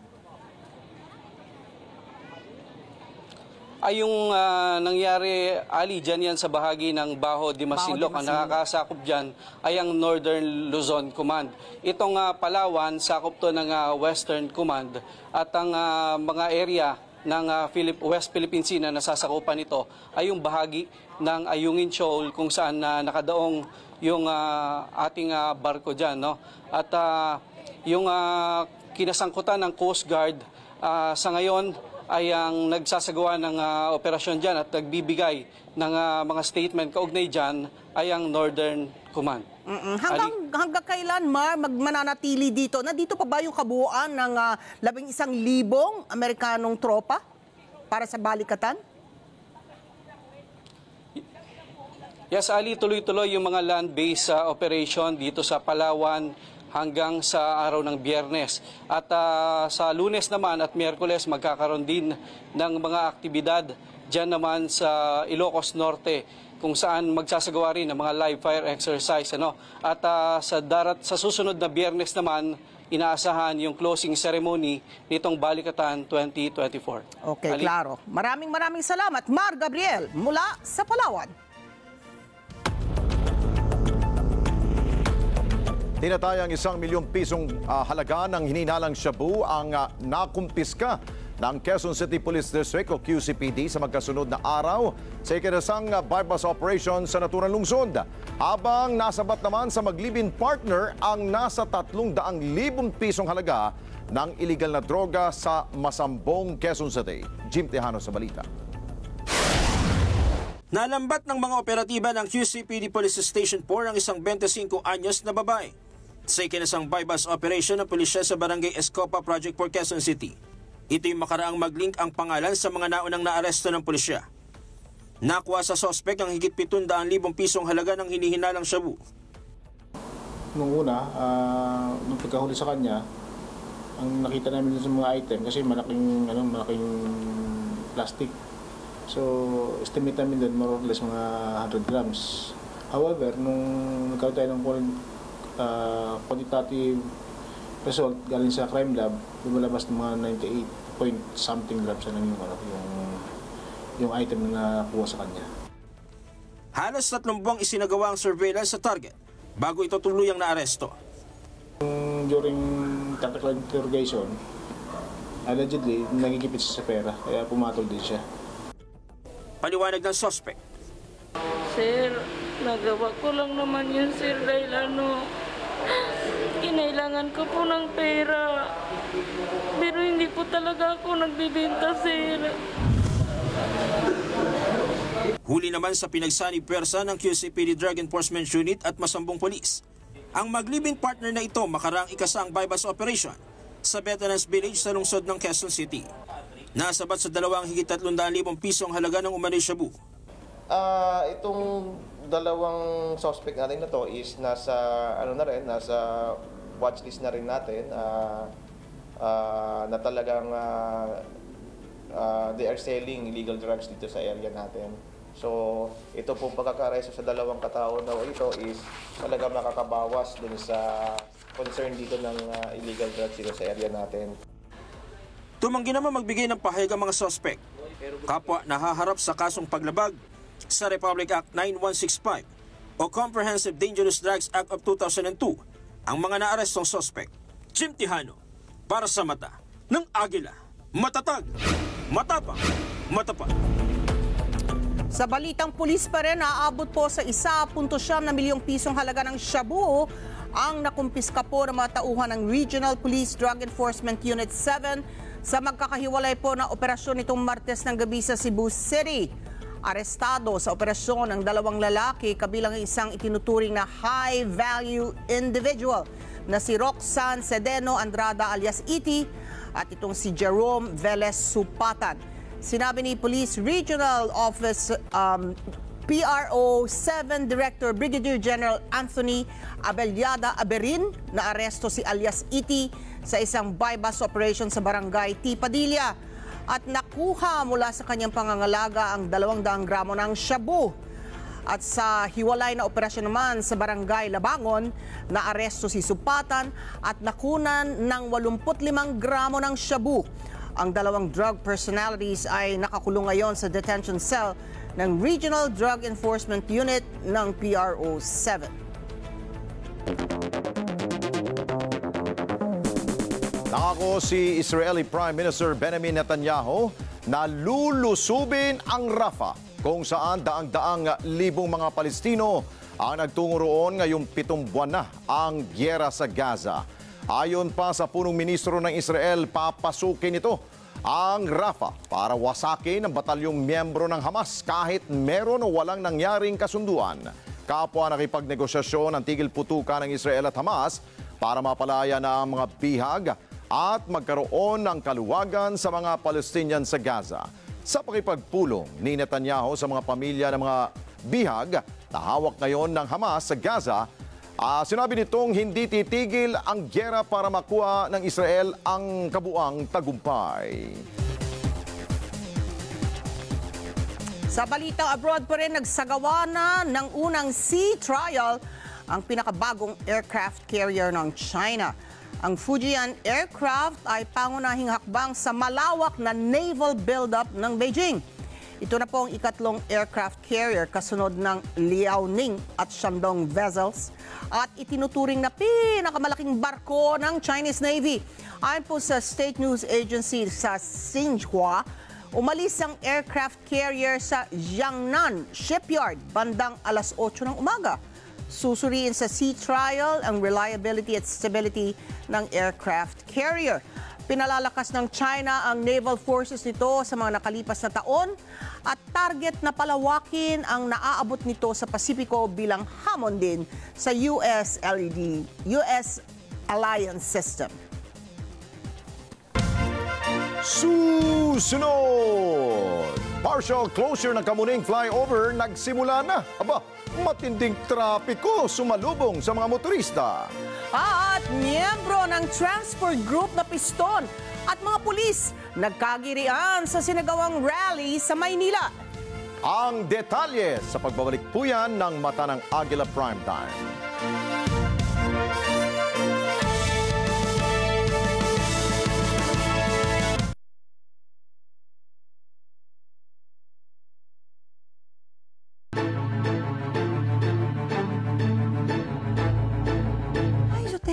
Ay yung ah, nangyari, Ali, dyan yan sa bahagi ng Baho de Masinloc. Ang nakakasakop dyan ay ang Northern Luzon Command. Itong ah, Palawan, sakop to ng ah, Western Command. At ang ah, mga area ng ah, Philip, West Philippine Sea na nasasakupan nito ay yung bahagi ng Ayungin Shoal kung saan na nakadaong yung ah, ating ah, barko dyan. No? At ah, yung ah, kinasangkutan ng Coast Guard ah, sa ngayon ay ang nagsasagawa ng ah, operasyon dyan at nagbibigay ng ah, mga statement kaugnay dyan ay ang Northern Command. Mm-mm. Hanggang, hanggang kailan, Mar, magmananatili dito? Nandito pa ba yung kabuuan ng ah, labing isang libong Amerikanong tropa para sa balikatan? Yes, Ali, tuloy-tuloy yung mga land-based ah, operation dito sa Palawan hanggang sa araw ng biyernes. At ah, sa lunes naman at miyerkules magkakaroon din ng mga aktibidad dyan naman sa Ilocos Norte kung saan magsasagawa rin ng mga live fire exercise. Ano? At ah, sa, darat, sa susunod na biyernes naman, inaasahan yung closing ceremony nitong Balikatan 2024. Okay, Ali? klaro. Maraming maraming salamat, Mar Gabriel, mula sa Palawan. Tinatayang isang milyong pisong ah, halaga ng hininalang shabu ang ah, nakumpiska ng Quezon City Police District o QCPD sa magkasunod na araw sa ikinasang ah, bypass operation sa naturang lungsod. Habang nasabat naman sa maglibin partner ang nasa 300,000 pisong halaga ng iligal na droga sa Masambong, Quezon City. Jim Tejano sa balita. Nalambat ng mga operatiba ng QCPD Police Station 4 ang isang 25 anyos na babae. Sa ikinasang bypass operation ng pulisya sa Barangay Escopa Project for Quezon City. Ito yung makaraang maglink ang pangalan sa mga naunang naaresto ng pulisya. Nakuha sa sospek ang higit 700,000 pisong halaga ng hinihinalang shabu. Nung una, ah, nung pagkahuli sa kanya, ang nakita namin sa mga item kasi malaking ano malaking plastic. So, estimate namin doon more or less mga 100 grams. However, nung nagkaroon tayo ng ah, quantitative result galing sa crime lab, lumalabas ng mga 98 point something grams na lang yung, ano, yung, yung item na nakuha sa kanya. Halos tatlong buwang isinagawa ang surveillance sa target bago ito tuluyang naaresto. During tactical interrogation, allegedly, nagigipit siya sa pera, kaya pumatol din siya. Paliwanag ng suspect. Sir, nagawa ko lang naman yun, sir, dahil ano, kinailangan ko po ng pera. Pero hindi po talaga ako nagbibenta, sir. Huli naman sa pinagsanib pwersa ng QCPD Drug Enforcement Unit at Masambong Police. Ang maglibing partner na ito makarang ikasang bypass operation sa Veterans Village sa lungsod ng Quezon City. Nasabat sa dalawang higit 300,000 pisong halaga ng umano'y shabu. Ah, itong dalawang suspect natin na to is nasa ano na rin, nasa watchlist na rin natin ah, ah, na talagang ah, ah, they are selling illegal drugs dito sa area natin. So, ito pong pagkakareso sa dalawang katao na ito is talaga makakabawas dun sa concern dito ng ah, illegal drugs dito sa area natin. Tumanggi naman magbigay ng pahayag ang mga suspect. Kapwa nahaharap sa kasong paglabag sa Republic Act 9165 o Comprehensive Dangerous Drugs Act of 2002 ang mga naarestong suspect. Jim Tijano, para sa mata ng Agila. Matatag, matapang, matapat. Sa balitang pulis pa rin, naabot po sa 1.7 na milyong pisong halaga ng shabu ang nakumpiska po ng mga tauhan ng Regional Police Drug Enforcement Unit 7 sa magkakahiwalay po na operasyon nitong Martes ng gabi sa Cebu City. Arestado sa operasyon ang dalawang lalaki kabilang ang isang itinuturing na high-value individual na si Roxanne Sedeno Andrada alias Iti at itong si Jerome Velez Supatan. Sinabi ni Police Regional Office um, PRO 7 Director Brigadier General Anthony Abelyada Aberin na aresto si alias Iti sa isang bypass operation sa barangay T. Padilla at nakuha mula sa kanyang pangangalaga ang 200 gramo ng shabu. At sa hiwalay na operasyon naman sa barangay Labangon, naaresto si Supatan at nakunan ng 85 gramo ng shabu. Ang dalawang drug personalities ay nakakulong ngayon sa detention cell ng Regional Drug Enforcement Unit ng PRO 7. Nangako si Israeli Prime Minister Benjamin Netanyahu na lulusubin ang Rafah kung saan daang-daang libong mga Palestino ang nagtungo roon ngayong pitong buwan na ang gyera sa Gaza. Ayon pa sa punong ministro ng Israel, papasukin ito ang Rafah para wasakin ang batalyong miyembro ng Hamas kahit meron o walang nangyaring kasunduan. Kapwa nakipagnegosasyon ang tigil putukan ng Israel at Hamas para mapalaya na ang mga bihag at magkaroon ng kaluwagan sa mga Palestinian sa Gaza. Sa pakipagpulong ni Netanyahu sa mga pamilya ng mga bihag na hawak ngayon ng Hamas sa Gaza, ah, sinabi nitong hindi titigil ang gyera para makuha ng Israel ang kabuang tagumpay. Sa balitang abroad pa rin, nagsagawa na ng unang sea trial ang pinakabagong aircraft carrier ng China. Ang Fujian aircraft ay pangunahing hakbang sa malawak na naval buildup ng Beijing. Ito na po ang ikatlong aircraft carrier kasunod ng Liaoning at Shandong vessels at itinuturing na pinakamalaking barko ng Chinese Navy. Ayon po sa State News Agency sa Xinhua, umalis ang aircraft carrier sa Jiangnan Shipyard bandang alas 8 ng umaga. Susuriin sa sea trial ang reliability at stability ng aircraft carrier. Pinalalakas ng China ang naval forces nito sa mga nakalipas na taon at target na palawakin ang naaabot nito sa Pasipiko bilang hamon din sa US LED, US Alliance System. Susunod! Partial closure ng Kamuning flyover nagsimula na. Aba, matinding trapiko sumalubong sa mga motorista. At miyembro ng transport group na Piston at mga pulis nagkagirian sa sinagawang rally sa Maynila. Ang detalye sa pagbabalik po yan ng mata ng Agila Primetime.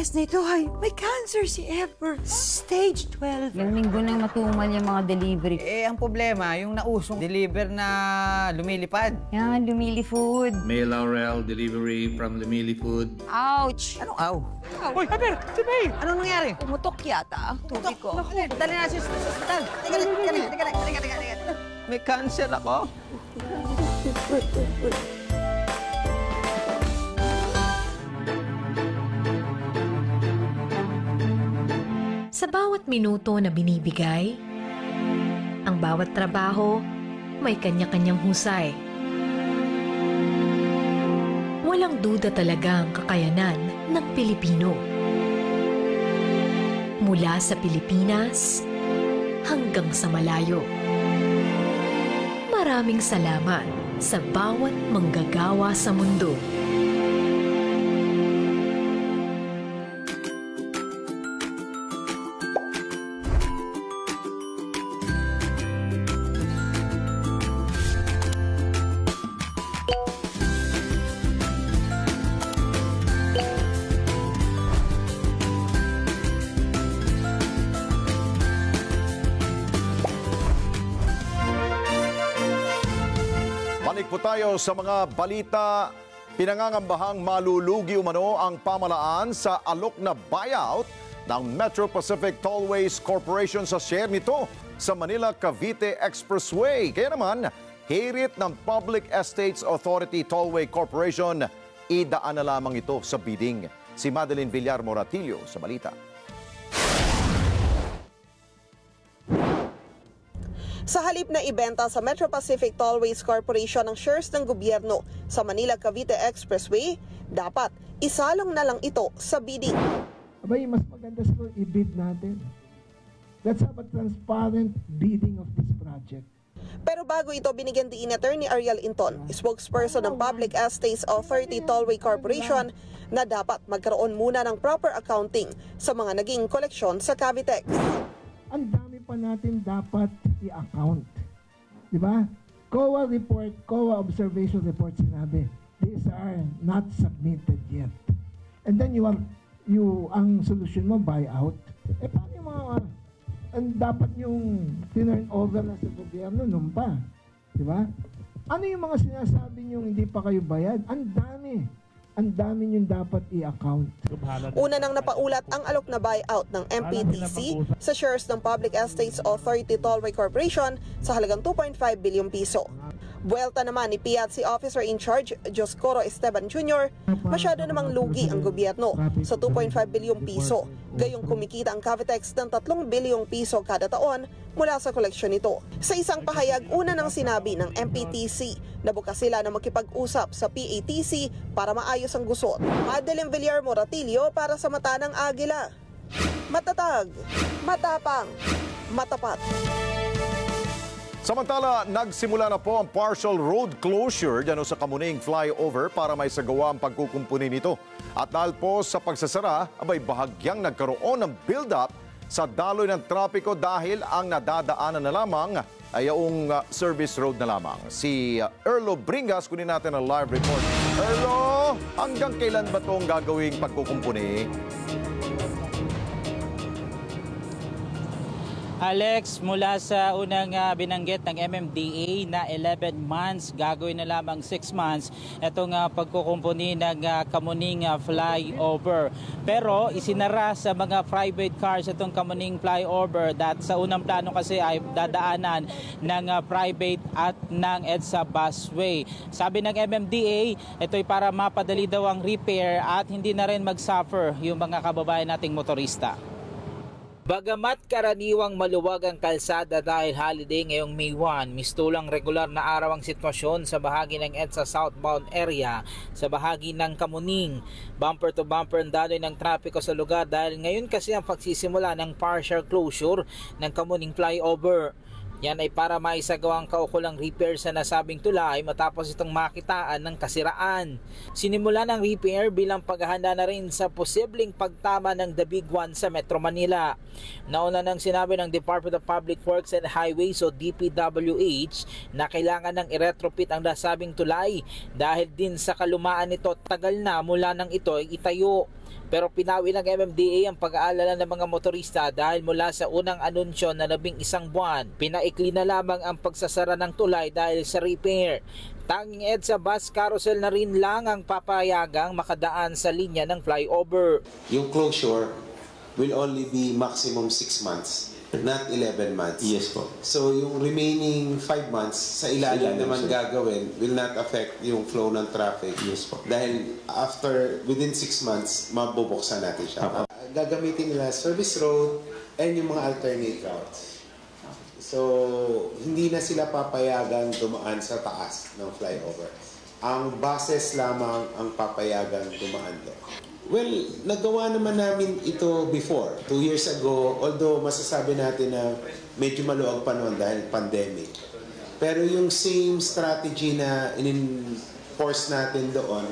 Test na ito ay may cancer si Ever. Stage 12. Ilang linggo nang matumal yung mga delivery. Eh, ang problema, yung nausong deliver na lumilipad. Yan, lumili food. May Laurel delivery from Lumili Food. Ouch! Anong aw? Uy, Ever! Si May! Anong nangyari? Pumutok yata ang tubig ko. Dali na siya sa ospital. Teka, teka, teka, teka, teka, teka, teka. May cancer ako. Sa bawat minuto na binibigay, ang bawat trabaho may kanya-kanyang husay. Walang duda talaga ang kakayanan ng Pilipino. Mula sa Pilipinas hanggang sa malayo. Maraming salamat sa bawat manggagawa sa mundo. Tayo sa mga balita. Pinangangambahang malulugi umano ang pamalaan sa alok na buyout ng Metro Pacific Tollways Corporation sa share nito sa Manila-Cavite Expressway. Kaya naman, hirit ng Public Estates Authority Tollway Corporation, idaan na lamang ito sa bidding. Si Madeline Villar Moratillo sa balita. Sa halip na ibenta sa Metro Pacific Tollways Corporation ang shares ng gobyerno sa Manila-Cavite Expressway, dapat isalong na lang ito sa bidding. Abay, mas maganda siguro i-bid natin. Let's have a transparent bidding of this project. Pero bago ito, binigyan din ni Attorney Ariel Inton, spokesperson ng Public Estates Authority Tollway Corporation, na dapat magkaroon muna ng proper accounting sa mga naging koleksyon sa Cavitex. Ang dami pa natin dapat i-account. Di ba? COA report, COA observation report sinabi, these are not submitted yet. And then you are, you, ang solution mo, buy out. Eh, paano yung mga, ang dapat yung tinurn over na sa gobyerno nung pa? Di ba? Ano yung mga sinasabi nyo hindi pa kayo bayad? Ang dami. Ang dami yung dapat i-account. Una nang napaulat ang alok na buyout ng MPTC sa shares ng Public Estates Authority Tollway Corporation sa halagang 2.5 bilyong piso. Buwelta naman ni PIATC Officer in Charge, Joscoro Esteban Jr., masyado namang lugi ang gobyerno sa 2.5 bilyong piso. Gayong kumikita ang Cavitex ng 3 bilyong piso kada taon mula sa koleksyon nito. Sa isang pahayag, una nang sinabi ng MPTC na bukas sila na makipag-usap sa PATC para maayos ang gusot. Madeline Villar Moratillo para sa Mata ng Agila. Matatag, matapang, matapat. Samantala, nagsimula na po ang partial road closure dyan sa Kamuning flyover para may sagawa ang pagkukumpuni nito. At dahil po sa pagsasara, abay bahagyang nagkaroon ng build-up sa daloy ng trapiko dahil ang nadadaanan na lamang ay yung uh, service road na lamang. Si uh, Erlo Bringas, kunin natin ang live report. Erlo, hanggang kailan ba itong gagawing pagkukumpuni? Alex, mula sa unang uh, binanggit ng MMDA na 11 months, gagawin na lamang 6 months itong uh, pagkukumpuni ng uh, Kamuning uh, flyover. Pero isinara sa mga private cars itong Kamuning flyover that sa unang plano kasi ay dadaanan ng uh, private at ng EDSA busway. Sabi ng MMDA, ito'y para mapadali daw ang repair at hindi na rin mag-suffer yung mga kababayan nating motorista. Bagamat karaniwang maluwag ang kalsada dahil holiday ngayong May 1, mistulang regular na araw ang sitwasyon sa bahagi ng EDSA southbound area sa bahagi ng Kamuning. Bumper to bumper ang daloy ng trapiko sa lugar dahil ngayon kasi ang pagsisimula ng partial closure ng Kamuning flyover. Yan ay para maisagawa ang kaukulang repair sa nasabing tulay matapos itong makitaan ng kasiraan. Sinimula ng repair bilang paghahanda na rin sa posibleng pagtama ng The Big One sa Metro Manila. Nauna nang sinabi ng Department of Public Works and Highways o DPWH na kailangan ng i-retrofit ang nasabing tulay dahil din sa kalumaan nito tagal na mula nang ito ay itayo. Pero pinawi ng MMDA ang pag-aalala ng mga motorista dahil mula sa unang anunsyo na labing isang buwan, pinaikli na lamang ang pagsasara ng tulay dahil sa repair. Tanging EDSA bus carousel na rin lang ang papayagang makadaan sa linya ng flyover. Yung closure will only be maximum 6 months. Not 11 months. Yes po. So yung remaining 5 months sa ilalim Ilalim, naman sir. gagawin will not affect yung flow ng traffic. Yes po. Dahil after, within 6 months, mabubuksan natin siya. Gagamitin nila service road and yung mga alternate routes. So, hindi na sila papayagan dumaan sa taas ng flyover. Ang buses lamang ang papayagan dumaan doon. Well, nagawa naman namin ito before, two years ago, although masasabi natin na medyo maluwag pa noon dahil pandemic. Pero yung same strategy na in-enforce natin doon,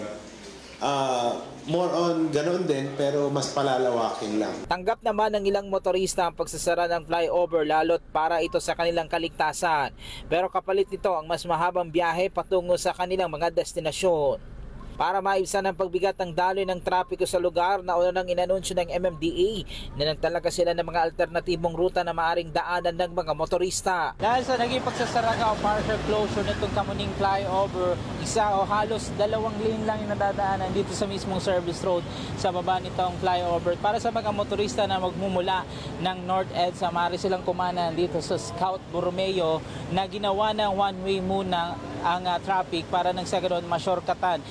uh, more on ganoon din, pero mas palalawakin lang. Tanggap naman ng ilang motorista ang pagsasara ng flyover lalot para ito sa kanilang kaligtasan. Pero kapalit nito ang mas mahabang biyahe patungo sa kanilang mga destinasyon. Para maibsan ang pagbigat ng daloy ng trapiko sa lugar na una nang inanunsyo ng MMDA na nagtalaga sila ng mga alternatibong ruta na maaring daanan ng mga motorista. Dahil sa naging pagsasaraga o partial closure nitong Kamuning flyover, isa o halos dalawang lane lang yung nadadaanan dito sa mismong service road sa baba nitong flyover. Para sa mga motorista na magmumula ng North EDSA, maaari silang kumanan dito sa Scout Borromeo na ginawa ng one-way muna ang uh, traffic para nang sa ganoon masyorkatan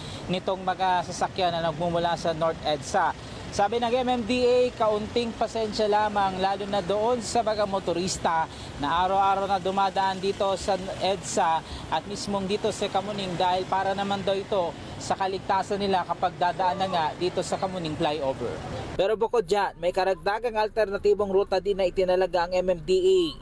nitong mga sasakyan na nagmumula sa North EDSA. Sabi ng MMDA, kaunting pasensya lamang lalo na doon sa mga motorista na araw-araw na dumadaan dito sa EDSA at mismong dito sa Kamuning dahil para naman daw ito sa kaligtasan nila kapag dadaan na nga dito sa Kamuning flyover. Pero bukod dyan, may karagdagang alternatibong ruta din na itinalaga ang MMDA.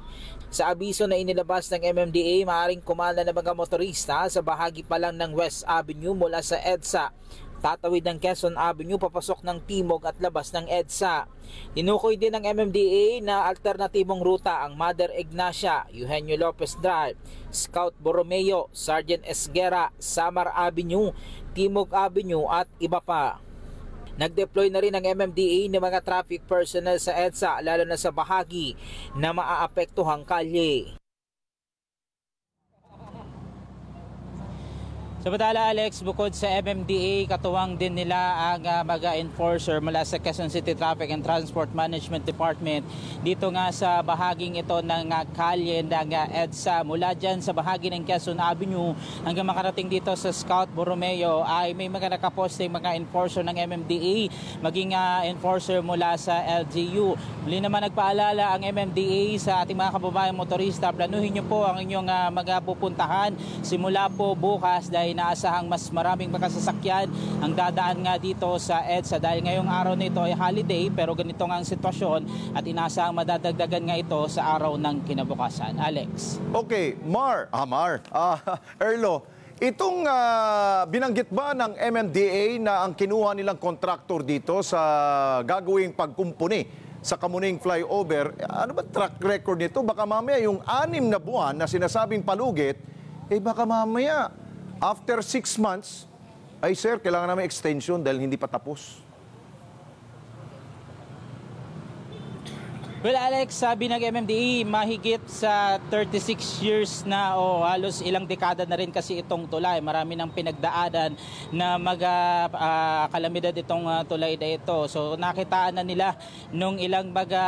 Sa abiso na inilabas ng MMDA, maaaring kumala ng mga motorista sa bahagi pa lang ng West Avenue mula sa EDSA. Tatawid ng Quezon Avenue papasok ng Timog at labas ng EDSA. Tinukoy din ng MMDA na alternatibong ruta ang Mother Ignacia, Eugenio Lopez Drive, Scout Borromeo, Sergeant Esguera, Samar Avenue, Timog Avenue at iba pa. Nag-deploy na rin ang MMDA ng mga traffic personnel sa EDSA lalo na sa bahagi na maaapektuhang kalye. Samantala Alex, bukod sa MMDA, katuwang din nila ang uh, mga enforcer mula sa Quezon City Traffic and Transport Management Department dito nga sa bahaging ito ng uh, kalye ng uh, EDSA mula dyan sa bahagi ng Quezon Avenue hanggang makarating dito sa Scout Borromeo ay may mga nakaposting mga enforcer ng MMDA maging uh, enforcer mula sa LGU. Muli naman nagpaalala ang MMDA sa ating mga kababayang motorista, planuhin nyo po ang inyong uh, mga pupuntahan simula po bukas dahil inaasahang mas maraming makasasakyan ang dadaan nga dito sa EDSA dahil ngayong araw na ito ay holiday pero ganito nga ang sitwasyon at inaasahang madadagdagan nga ito sa araw ng kinabukasan. Alex. Okay, Mar, ah Mar, ah, Erlo, itong ah, binanggit ba ng MMDA na ang kinuha nilang kontraktor dito sa gagawing pagkumpuni sa Kamuning Flyover, ano ba track record nito? Baka mamaya yung anim na buwan na sinasabing palugit, eh baka mamaya After six months, ay sir, kailangan namin extension dahil hindi pa tapos. Well, Alex, sabi ng MMDA, mahigit sa 36 years na o halos ilang dekada na rin kasi itong tulay. Marami nang pinagdaanan na mga uh, kalamidad itong uh, tulay na ito. So nakitaan na nila nung ilang mga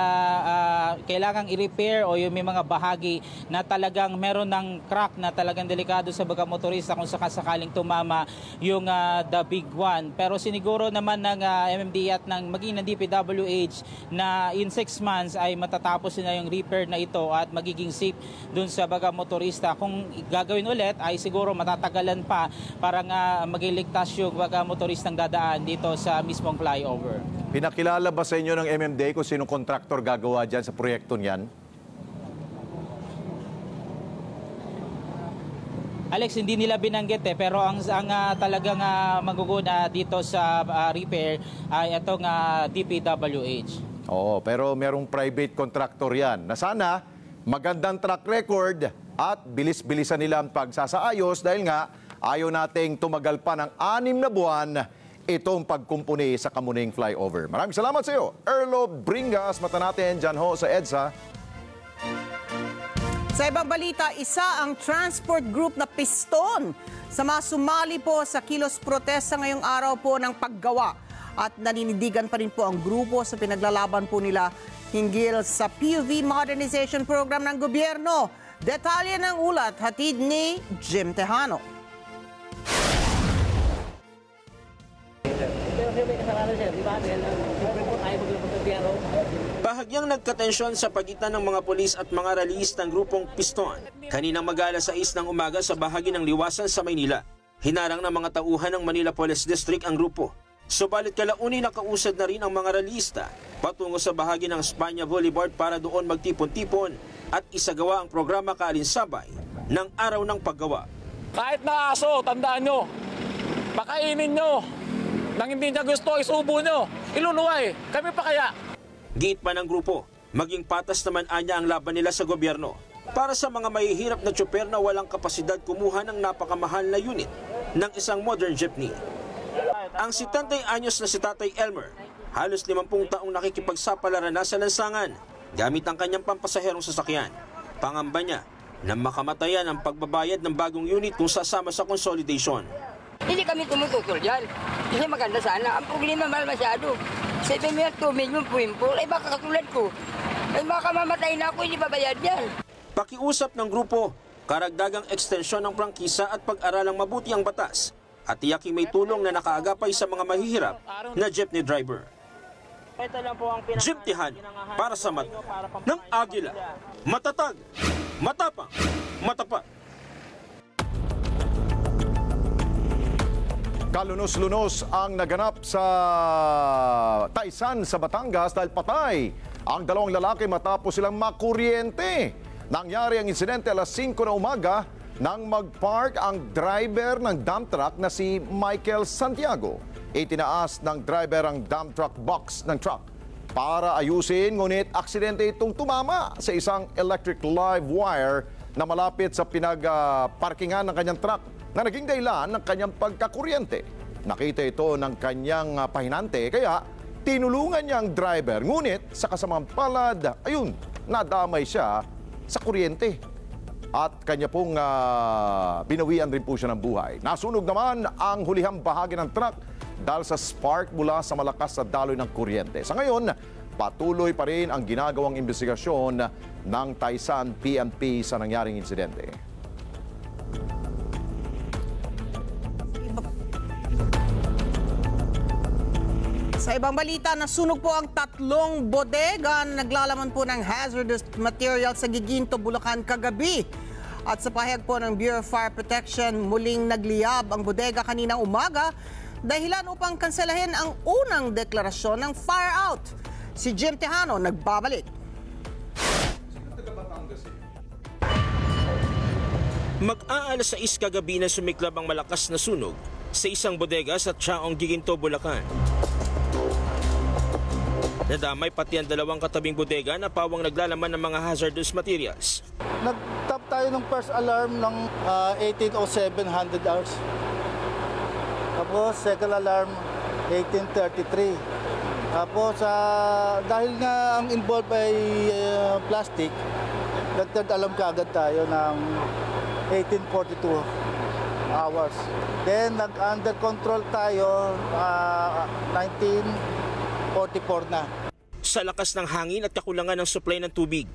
uh, kailangang i-repair o yung may mga bahagi na talagang meron ng crack na talagang delikado sa mga motorista kung sakasakaling tumama yung uh, the big one. Pero siniguro naman ng uh, MMDA at ng maging ng DPWH na in 6 months ay matatapos na yung repair na ito at magiging safe dun sa baga motorista. Kung gagawin ulit ay siguro matatagalan pa para nga maging ligtas yung baga motoristang dadaan dito sa mismong flyover. Pinakilala ba sa inyo ng MMDA kung sinong kontraktor gagawa dyan sa proyekto niyan? Alex, hindi nila binanggit eh, pero ang, ang uh, talagang uh, maguguna dito sa uh, repair ay itong uh, DPWH. Oo, pero merong private contractor yan na sana magandang track record at bilis-bilisan nila ang pagsasaayos dahil nga ayaw nating tumagal pa ng anim na buwan itong pagkumpuni sa Kamuning Flyover. Maraming salamat sa iyo, Erlo Bringas. Mata natin dyan ho sa EDSA. Sa ibang balita, isa ang transport group na piston sa masumali po sa kilos protesta ngayong araw po ng paggawa. At naninindigan pa rin po ang grupo sa pinaglalaban po nila hinggil sa PUV modernization program ng gobyerno. Detalye ng ulat hatid ni Jim Tejano. Bahagyang nagkatensyon sa pagitan ng mga polis at mga rallyist ng grupong Piston. Kaninang mag-alas 6 ng umaga sa bahagi ng Liwasan sa Maynila. Hinarang ng mga tauhan ng Manila Police District ang grupo. Subalit kalauni nakausad na rin ang mga rallyista patungo sa bahagi ng Spanya Boulevard para doon magtipon-tipon at isagawa ang programa Kaalinsabay ng Araw ng Paggawa. Kahit na aso, tandaan nyo, pakainin nyo. Nang hindi niya gusto, isubo nyo. Iluluway. Kami pa kaya? Giit pa ng grupo, maging patas naman anya ang laban nila sa gobyerno para sa mga mahihirap na tsuper na walang kapasidad kumuha ng napakamahal na unit ng isang modern jeepney. Ang 70 anyos na si Tatay Elmer, halos 50 taong nakikipagsapalaran na sa lansangan gamit ang kanyang pampasaherong sasakyan. Pangamba niya na makamatayan ang pagbabayad ng bagong unit kung sasama sa consolidation. Hindi kami tumututol dyan. Kasi maganda sana. Ang problema mahal masyado. 7 million, 2 million puwimpol. Eh baka katulad ko. Eh baka mamatay na ako, hindi babayad yan. Pakiusap ng grupo, karagdagang ekstensyon ng prangkisa at pag-aralang mabuti ang batas at tiyaking may tulong na nakaagapay sa mga mahihirap na jeepney driver. Jim Tihan para sa mata ng Agila. Matatag, matapang, matapat. Kalunos-lunos ang naganap sa Taisan sa Batangas dahil patay ang dalawang lalaki matapos silang makuryente. Nangyari ang insidente alas 5 na umaga nang mag-park ang driver ng dump truck na si Michael Santiago. Itinaas ng driver ang dump truck box ng truck para ayusin ngunit aksidente itong tumama sa isang electric live wire na malapit sa pinag-parkingan ng kanyang truck na naging dahilan ng kanyang pagkakuryente. Nakita ito ng kanyang ah, pahinante kaya tinulungan niya ang driver. Ngunit sa kasamang palad, ayun, nadamay siya sa kuryente. At kanya pong ah, binawian rin po siya ng buhay. Nasunog naman ang hulihang bahagi ng truck dahil sa spark mula sa malakas na daloy ng kuryente. Sa ngayon, patuloy pa rin ang ginagawang investigasyon ng Taisan PNP sa nangyaring insidente. Sa ibang balita, nasunog po ang tatlong bodega na naglalaman po ng hazardous material sa Giginto, Bulacan kagabi. At sa pahayag po ng Bureau of Fire Protection, muling nagliyab ang bodega kaninang umaga dahilan upang kanselahin ang unang deklarasyon ng fire out. Si Jim Tejano nagbabalik. Mag-aalas sa is kagabi na sumiklab ang malakas na sunog sa isang bodega sa Chaong Giginto, Bulacan. Nadamay pati ang dalawang katabing bodega na pawang naglalaman ng mga hazardous materials. Nag-top tayo ng first alarm ng ah, uh, 1807 hours. Tapos second alarm 1833. Tapos uh, dahil nga ang involved ay uh, plastic, nagtad alam kaagad tayo ng 1842 hours. Then nag-under control tayo uh, 19 44 na. Sa lakas ng hangin at kakulangan ng supply ng tubig,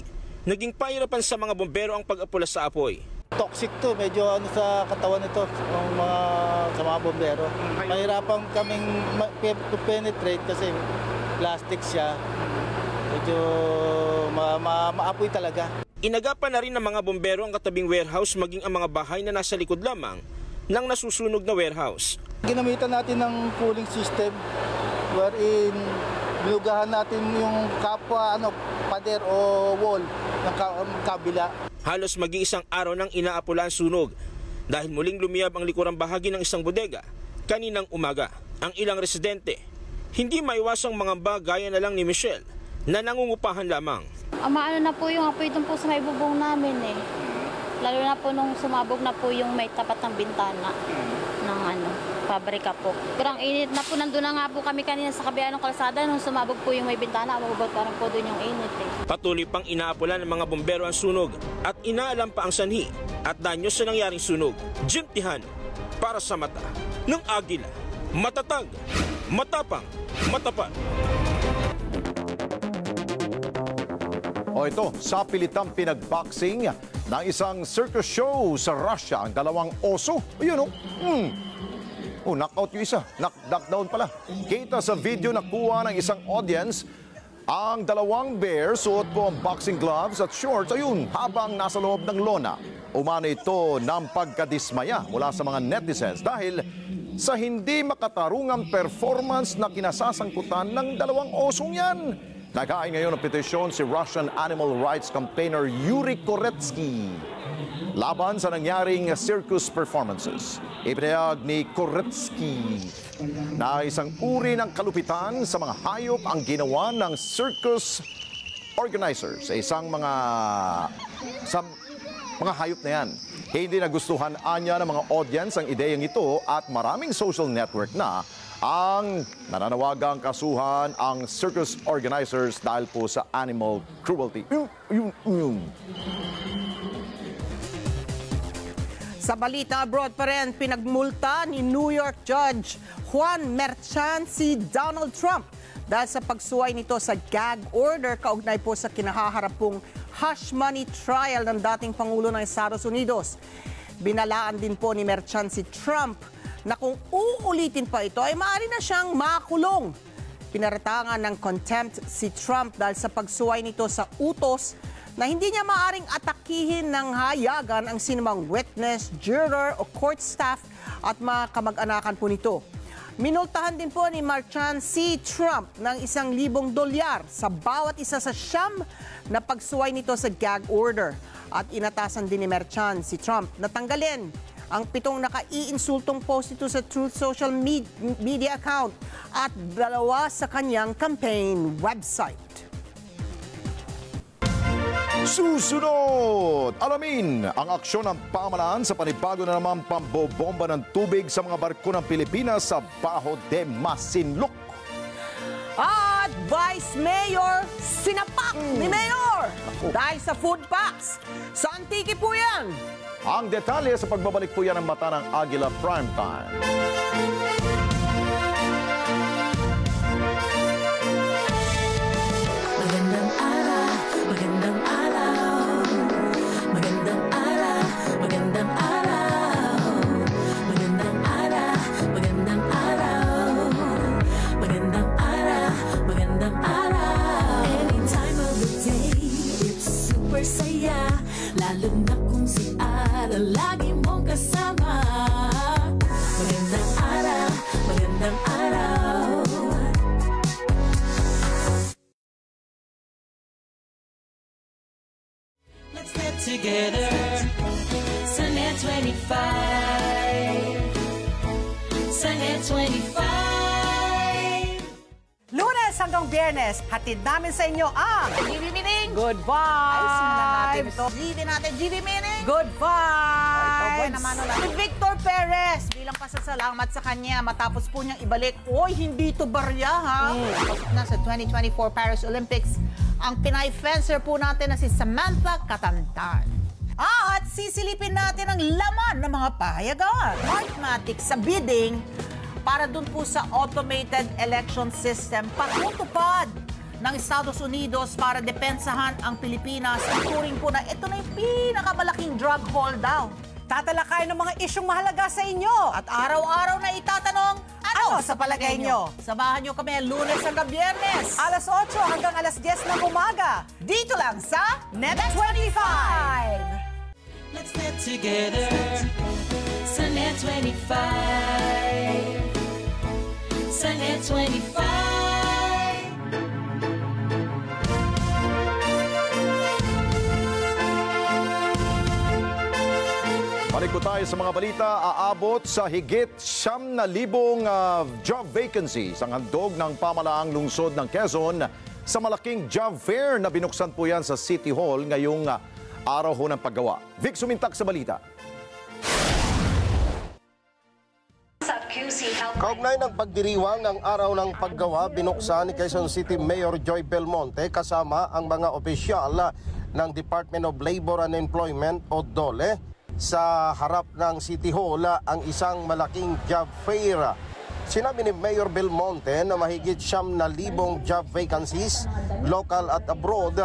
naging pahirapan sa mga bombero ang pag-apula sa apoy. Toxic to, medyo ano sa katawan nito, ang mga, sa mga bombero. Mahirapan kaming to penetrate kasi plastic siya. Medyo ma ma maapoy talaga. Inagapan na rin ng mga bombero ang katabing warehouse maging ang mga bahay na nasa likod lamang ng nasusunog na warehouse. Ginamitan natin ng cooling system wherein binugahan natin yung kapwa ano, pader o wall ng ka- kabila. Halos mag-iisang araw nang inaapula ang sunog dahil muling lumiyab ang likurang bahagi ng isang bodega kaninang umaga. Ang ilang residente, hindi maiwasang mangamba gaya na lang ni Michelle na nangungupahan lamang. Ah, Maano na po yung apoy doon po sa may bubong namin eh. Lalo na po nung sumabog na po yung may tapat ng bintana ng ano, pabrika po. Kurang init na po, nandun na nga po kami kanina sa kabilang ng kalsada nung sumabog po yung may bintana, umabot parang po doon yung init eh. Patuloy pang inaapula ng mga bombero ang sunog at inaalam pa ang sanhi at danyo sa nangyaring sunog. Jim Tihano, para sa mata ng Agila. Matatag, matapang, matapat. O ito, sa pilitang pinagboxing ng isang circus show sa Russia, ang dalawang oso. Ayun o. Hmm. Oh, knockout yung isa. Knock, knockdown pala. Kita sa video na kuha ng isang audience, ang dalawang bear suot po ang boxing gloves at shorts ayun habang nasa loob ng lona. Umano ito ng pagkadismaya mula sa mga netizens dahil sa hindi makatarungang performance na kinasasangkutan ng dalawang osong yan. Naghain ngayon ng petisyon si Russian animal rights campaigner Yuri Koretsky laban sa nangyaring circus performances. Ipinayag ni Koretsky na isang uri ng kalupitan sa mga hayop ang ginawa ng circus organizers sa isang mga sa mga hayop na yan. Hindi nagustuhan anya ng mga audience ang ideyang ito at maraming social network na ang nananawagang kasuhan ang circus organizers dahil po sa animal cruelty. Sa balita abroad pa rin, pinagmulta ni New York Judge Juan Merchan si Donald Trump dahil sa pagsuway nito sa gag order kaugnay po sa kinahaharap pong hush money trial ng dating Pangulo ng Estados Unidos. Binalaan din po ni Merchan si Trump na kung uulitin pa ito ay maaari na siyang makulong. Pinaratangan ng contempt si Trump dahil sa pagsuway nito sa utos na hindi niya maaring atakihin ng hayagan ang sinumang witness, juror o court staff at mga kamag-anakan po nito. Minultahan din po ni Marchan si Trump ng isang libong dolyar sa bawat isa sa siyam na pagsuway nito sa gag order. At inatasan din ni Marchan si Trump na tanggalin ang pitong naka-iinsultong post ito sa Truth Social Med- Media account at dalawa sa kanyang campaign website. Susunod! Alamin ang aksyon ng pamalaan sa panibago na naman pambobomba ng tubig sa mga barko ng Pilipinas sa Baho de Masinloc. At Vice Mayor, sinapak ni Mayor dahil sa food packs. Sa Antique po yan. Ang detalye sa pagbabalik po yan ng mata ng Agila Primetime. Magandang araw, magandang araw. Magandang araw, magandang araw. Magandang araw, magandang araw. Magandang araw, magandang araw. Any of the day, it's super saya. Lalo na kung si Ara lagi mong kasama. Magandang araw, magandang araw. Let's get together. Sunday 25. Sunday 25. Lunes hanggang Biyernes, hatid namin sa inyo ang GV Meeting. Good Vibes. Ay, simulan natin ito. GV natin, GV Meeting. Good ba naman ulit? Si Victor Perez, bilang pasasalamat sa kanya matapos po niyang ibalik, Oy, hindi to barya ha. Pasok na sa 2024 Paris Olympics, ang Pinay fencer po natin na si Samantha Katantan. Ah, at sisilipin natin ang laman ng mga pahayagan. Mathematics sa bidding para dun po sa automated election system patutupad ng Estados Unidos para depensahan ang Pilipinas. Turing po na ito na yung pinakamalaking drug holdout. Tatalakay ng mga isyong mahalaga sa inyo. At araw-araw na itatanong, ano, sa palagay nyo? Samahan nyo kami lunes hanggang biyernes. Alas 8 hanggang alas 10 ng umaga. Dito lang sa Net25. Let's get together. Sunday 25. Sunday 25. Po tayo sa mga balita, aabot sa higit siyam na libong ah, job vacancies ang handog ng pamalaang lungsod ng Quezon sa malaking job fair na binuksan po yan sa City Hall ngayong ah, araw ho ng paggawa. Vic Sumintak sa balita. Kaugnay ng pagdiriwang ng araw ng paggawa, binuksan ni Quezon City Mayor Joy Belmonte kasama ang mga opisyal ng Department of Labor and Employment o DOLE sa harap ng City Hall ang isang malaking job fair. Sinabi ni Mayor Belmonte na mahigit siyam na libong job vacancies, local at abroad,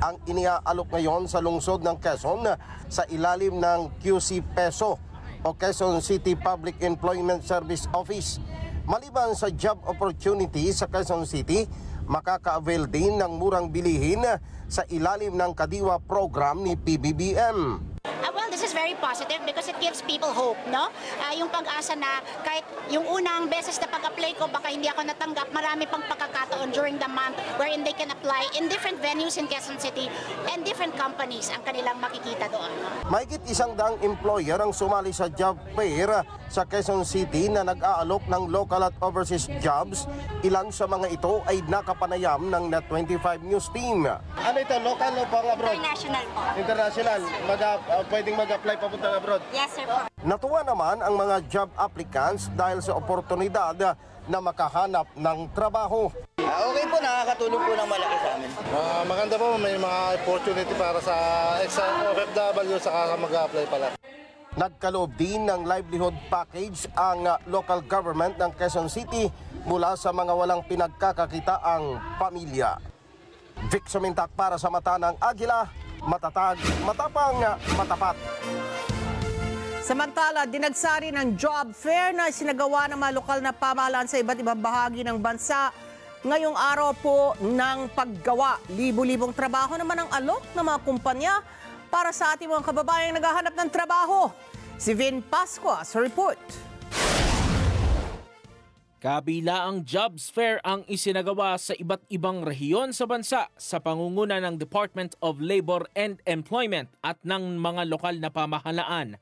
ang iniaalok ngayon sa lungsod ng Quezon sa ilalim ng QC Peso o Quezon City Public Employment Service Office. Maliban sa job opportunity sa Quezon City, makaka-avail din ng murang bilihin sa ilalim ng Kadiwa program ni PBBM. Uh, well, this is very positive because it gives people hope, no? Uh, yung pag-asa na kahit yung unang beses na pag-apply ko, baka hindi ako natanggap, marami pang pagkakataon during the month wherein they can apply in different venues in Quezon City and different companies ang kanilang makikita doon. No? Mahigit isang daang employer ang sumali sa job fair sa Quezon City na nag-aalok ng local at overseas jobs. Ilan sa mga ito ay nakapanayam ng Net 25 News Team. Ano ito, local o pang abroad? International po. International, mag pwedeng mag-apply papunta abroad. Yes, sir po. Natuwa naman ang mga job applicants dahil sa oportunidad na makahanap ng trabaho. Ah, okay po, nakakatulong po ng malaki sa amin. Ah, maganda po, may mga opportunity para sa OFW saka mag-apply pala. Nagkaloob din ng livelihood package ang uh, local government ng Quezon City mula sa mga walang pinagkakakitaang pamilya. Vic Sumintak para sa mata ng Agila, matatag, matapang, matapat. Samantala, dinagsari ng job fair na sinagawa ng mga lokal na pamahalaan sa iba't ibang bahagi ng bansa. Ngayong araw po ng paggawa, libu-libong trabaho naman ang alok ng mga kumpanya para sa ating mga kababayang naghahanap ng trabaho. Si Vin Pasqua sa report. Kabila ang jobs fair ang isinagawa sa iba't ibang rehiyon sa bansa sa pangunguna ng Department of Labor and Employment at ng mga lokal na pamahalaan.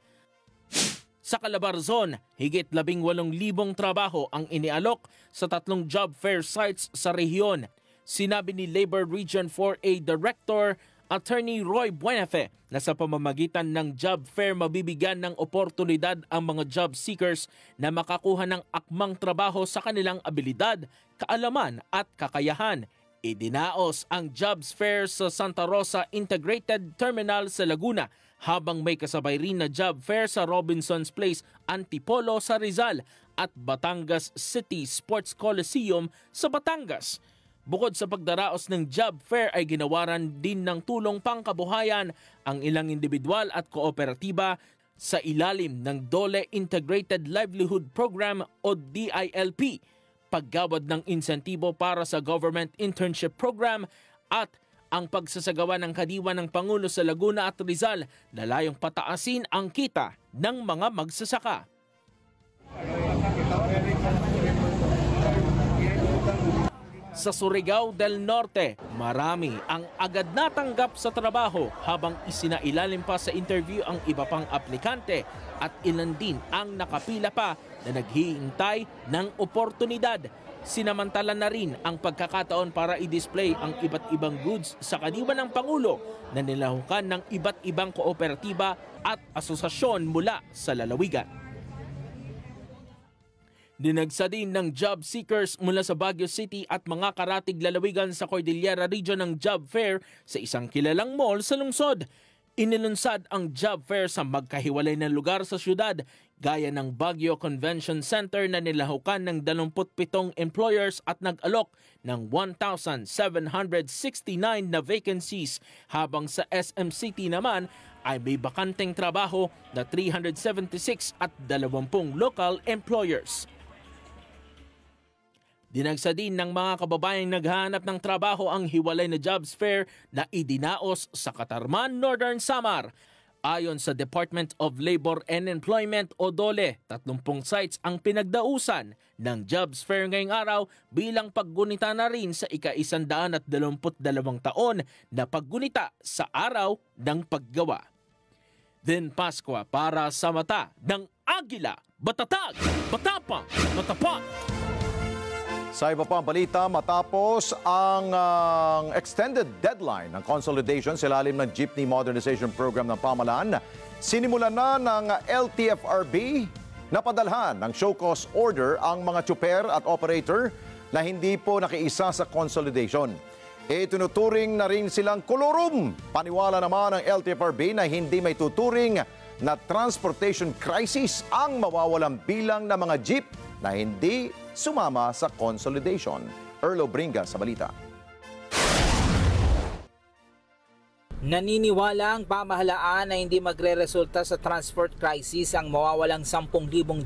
Sa Calabarzon, higit 18,000 trabaho ang inialok sa tatlong job fair sites sa rehiyon. Sinabi ni Labor Region 4A Director Attorney Roy Buenafe na sa pamamagitan ng job fair mabibigyan ng oportunidad ang mga job seekers na makakuha ng akmang trabaho sa kanilang abilidad, kaalaman at kakayahan. Idinaos ang jobs fair sa Santa Rosa Integrated Terminal sa Laguna habang may kasabay rin na job fair sa Robinson's Place, Antipolo sa Rizal at Batangas City Sports Coliseum sa Batangas. Bukod sa pagdaraos ng job fair ay ginawaran din ng tulong pangkabuhayan ang ilang individual at kooperatiba sa ilalim ng DOLE Integrated Livelihood Program o DILP, paggawad ng insentibo para sa Government Internship Program at ang pagsasagawa ng kadiwa ng Pangulo sa Laguna at Rizal na layong pataasin ang kita ng mga magsasaka. Sa Surigao del Norte, marami ang agad natanggap sa trabaho habang isinailalim pa sa interview ang iba pang aplikante at ilan din ang nakapila pa na naghihintay ng oportunidad. Sinamantala na rin ang pagkakataon para i-display ang iba't ibang goods sa kadiwa ng Pangulo na nilahukan ng iba't ibang kooperatiba at asosasyon mula sa lalawigan. Dinagsa din ng job seekers mula sa Baguio City at mga karatig lalawigan sa Cordillera Region ng job fair sa isang kilalang mall sa lungsod. Inilunsad ang job fair sa magkahiwalay na lugar sa syudad gaya ng Baguio Convention Center na nilahukan ng 27 employers at nag-alok ng 1,769 na vacancies habang sa SM City naman ay may bakanteng trabaho na 376 at 20 local employers. Dinagsa din ng mga kababayang naghahanap ng trabaho ang hiwalay na jobs fair na idinaos sa Katarman, Northern Samar. Ayon sa Department of Labor and Employment o DOLE, 30 sites ang pinagdausan ng jobs fair ngayong araw bilang paggunita na rin sa ika-122 taon na paggunita sa araw ng paggawa. Then Pasqua para sa mata ng Agila, Batatag, Batapang, Matapat. Sa iba pang balita, matapos ang uh, extended deadline ng consolidation sa ilalim ng Jeepney Modernization Program ng pamalaan, sinimulan na ng LTFRB na padalhan ng show cause order ang mga tsuper at operator na hindi po nakiisa sa consolidation. E tinuturing na rin silang kolorum. Paniwala naman ng LTFRB na hindi may tuturing na transportation crisis ang mawawalang bilang ng mga jeep na hindi sumama sa consolidation. Erlo Bringa sa balita. Naniniwala ang pamahalaan na hindi magre-resulta sa transport crisis ang mawawalang 10,000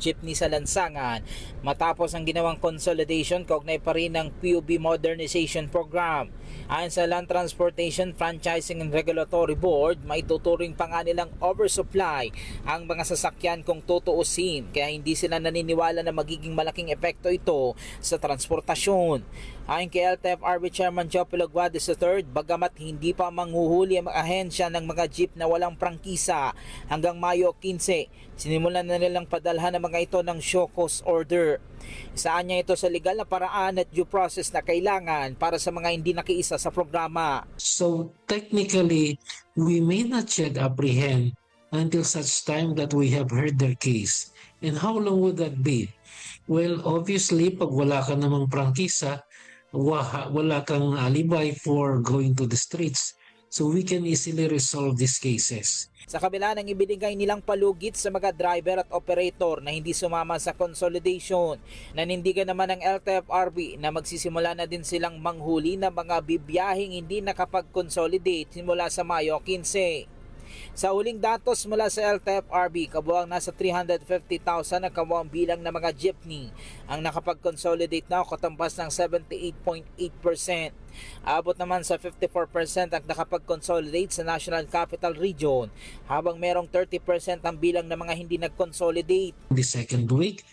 jeepney sa lansangan matapos ang ginawang consolidation kaugnay pa rin ng PUB Modernization Program. Ayon sa Land Transportation Franchising and Regulatory Board, may tuturing pa nga nilang oversupply ang mga sasakyan kung tutuusin kaya hindi sila naniniwala na magiging malaking epekto ito sa transportasyon. Ayon kay LTFRB Chairman Joe Pilogwades III, bagamat hindi pa manghuhuli ang ahensya ng mga jeep na walang prangkisa hanggang Mayo 15, sinimulan na nilang padalhan ng mga ito ng show cause order. Isaan niya ito sa legal na paraan at due process na kailangan para sa mga hindi nakiisa sa programa. So technically, we may not yet apprehend until such time that we have heard their case. And how long would that be? Well, obviously, pag wala ka namang prangkisa, wa- wala kang alibay for going to the streets. So we can easily resolve these cases. Sa kabila ng ibinigay nilang palugit sa mga driver at operator na hindi sumama sa consolidation, nanindigan naman ng LTFRB na magsisimula na din silang manghuli ng mga bibiyahing hindi nakapag-consolidate simula sa Mayo 15. Sa uling datos mula sa LTFRB, kabuang nasa 350,000 ang kabuang bilang ng mga jeepney ang nakapag-consolidate na katampas ng 78.8%. Abot naman sa 54% ang nakapag-consolidate sa National Capital Region habang merong 30% ang bilang ng mga hindi nag-consolidate. The second week,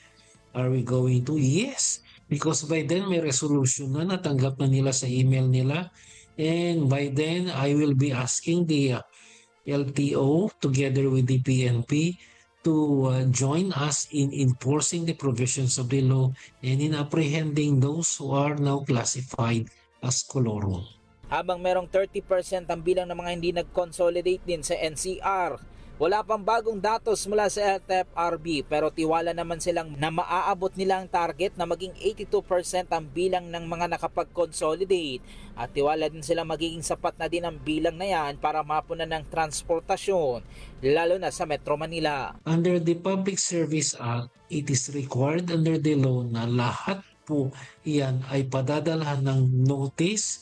are we going to? Yes. Because by then may resolution na natanggap na nila sa email nila. And by then, I will be asking the uh, LTO together with the PNP to uh, join us in enforcing the provisions of the law and in apprehending those who are now classified as koloro. Habang merong 30% ang bilang ng mga hindi nag-consolidate din sa NCR. Wala pang bagong datos mula sa LTFRB pero tiwala naman silang na maaabot nila ang target na maging 82% ang bilang ng mga nakapag-consolidate at tiwala din sila magiging sapat na din ang bilang na yan para mapunan ng transportasyon lalo na sa Metro Manila. Under the Public Service Act, it is required under the law na lahat po yan ay padadalhan ng notice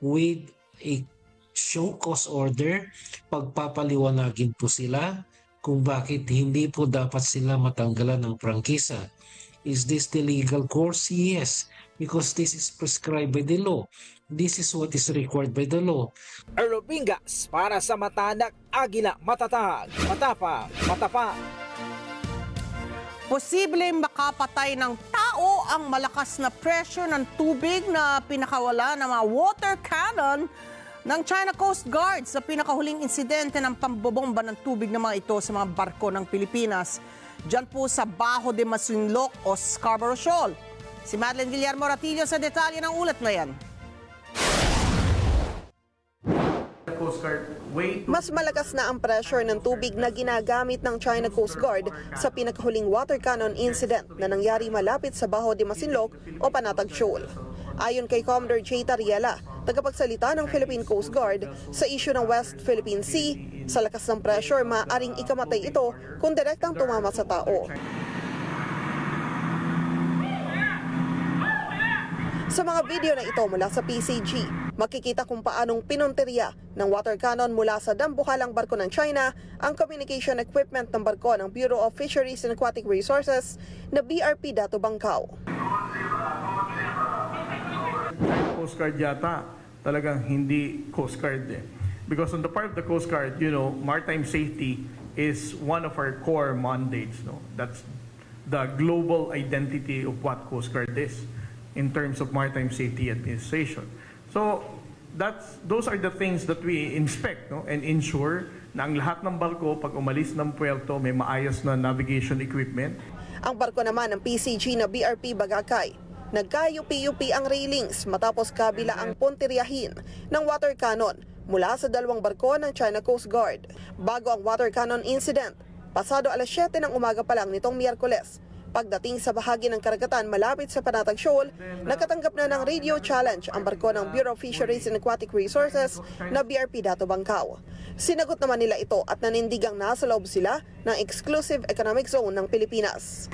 with a show cause order. Pagpapaliwanagin po sila kung bakit hindi po dapat sila matanggalan ng prangkisa. Is this the legal course? Yes, because this is prescribed by the law. This is what is required by the law. Earl Bingas para sa Matanak Agila Matatag, Matapa, Matapa. Posibleng makapatay ng tao ang malakas na pressure ng tubig na pinakawala ng mga water cannon ng China Coast Guard sa pinakahuling insidente ng pambobomba ng tubig ng mga ito sa mga barko ng Pilipinas. Diyan po sa Bajo de Masinloc o Scarborough Shoal. Si Madeline Guillermo Ratillo sa detalye ng ulat na yan. Mas malakas na ang pressure ng tubig na ginagamit ng China Coast Guard sa pinakahuling water cannon incident na nangyari malapit sa Baho de Masinloc o Panatag Shoal. Ayon kay Commodore Jay Tariela, tagapagsalita ng Philippine Coast Guard, sa issue ng West Philippine Sea, sa lakas ng pressure maaring ikamatay ito kung direktang tumama sa tao. Sa mga video na ito mula sa PCG, makikita kung paanong pinunteriya ng water cannon mula sa dambuhalang barko ng China ang communication equipment ng barko ng Bureau of Fisheries and Aquatic Resources na BRP Dato Bangkao. Coast Guard yata talagang hindi Coast Guard eh. Because on the part of the Coast Guard, you know, maritime safety is one of our core mandates. No? That's the global identity of what Coast Guard is in terms of maritime safety administration. So that's those are the things that we inspect no? and ensure na ang lahat ng barko pag umalis ng puerto may maayos na navigation equipment. Ang barko naman ng PCG na BRP Bagakay, nagkayupi-yupi ang railings matapos kabila ang puntiryahin ng water cannon mula sa dalawang barko ng China Coast Guard. Bago ang water cannon incident, pasado alas 7 ng umaga pa lang nitong Miyerkules, Pagdating sa bahagi ng karagatan malapit sa Panatag Shoal, nakatanggap na ng radio challenge ang barko ng Bureau of Fisheries and Aquatic Resources na BRP Dato Bangkao. Sinagot naman nila ito at nanindigang nasa loob sila ng Exclusive Economic Zone ng Pilipinas.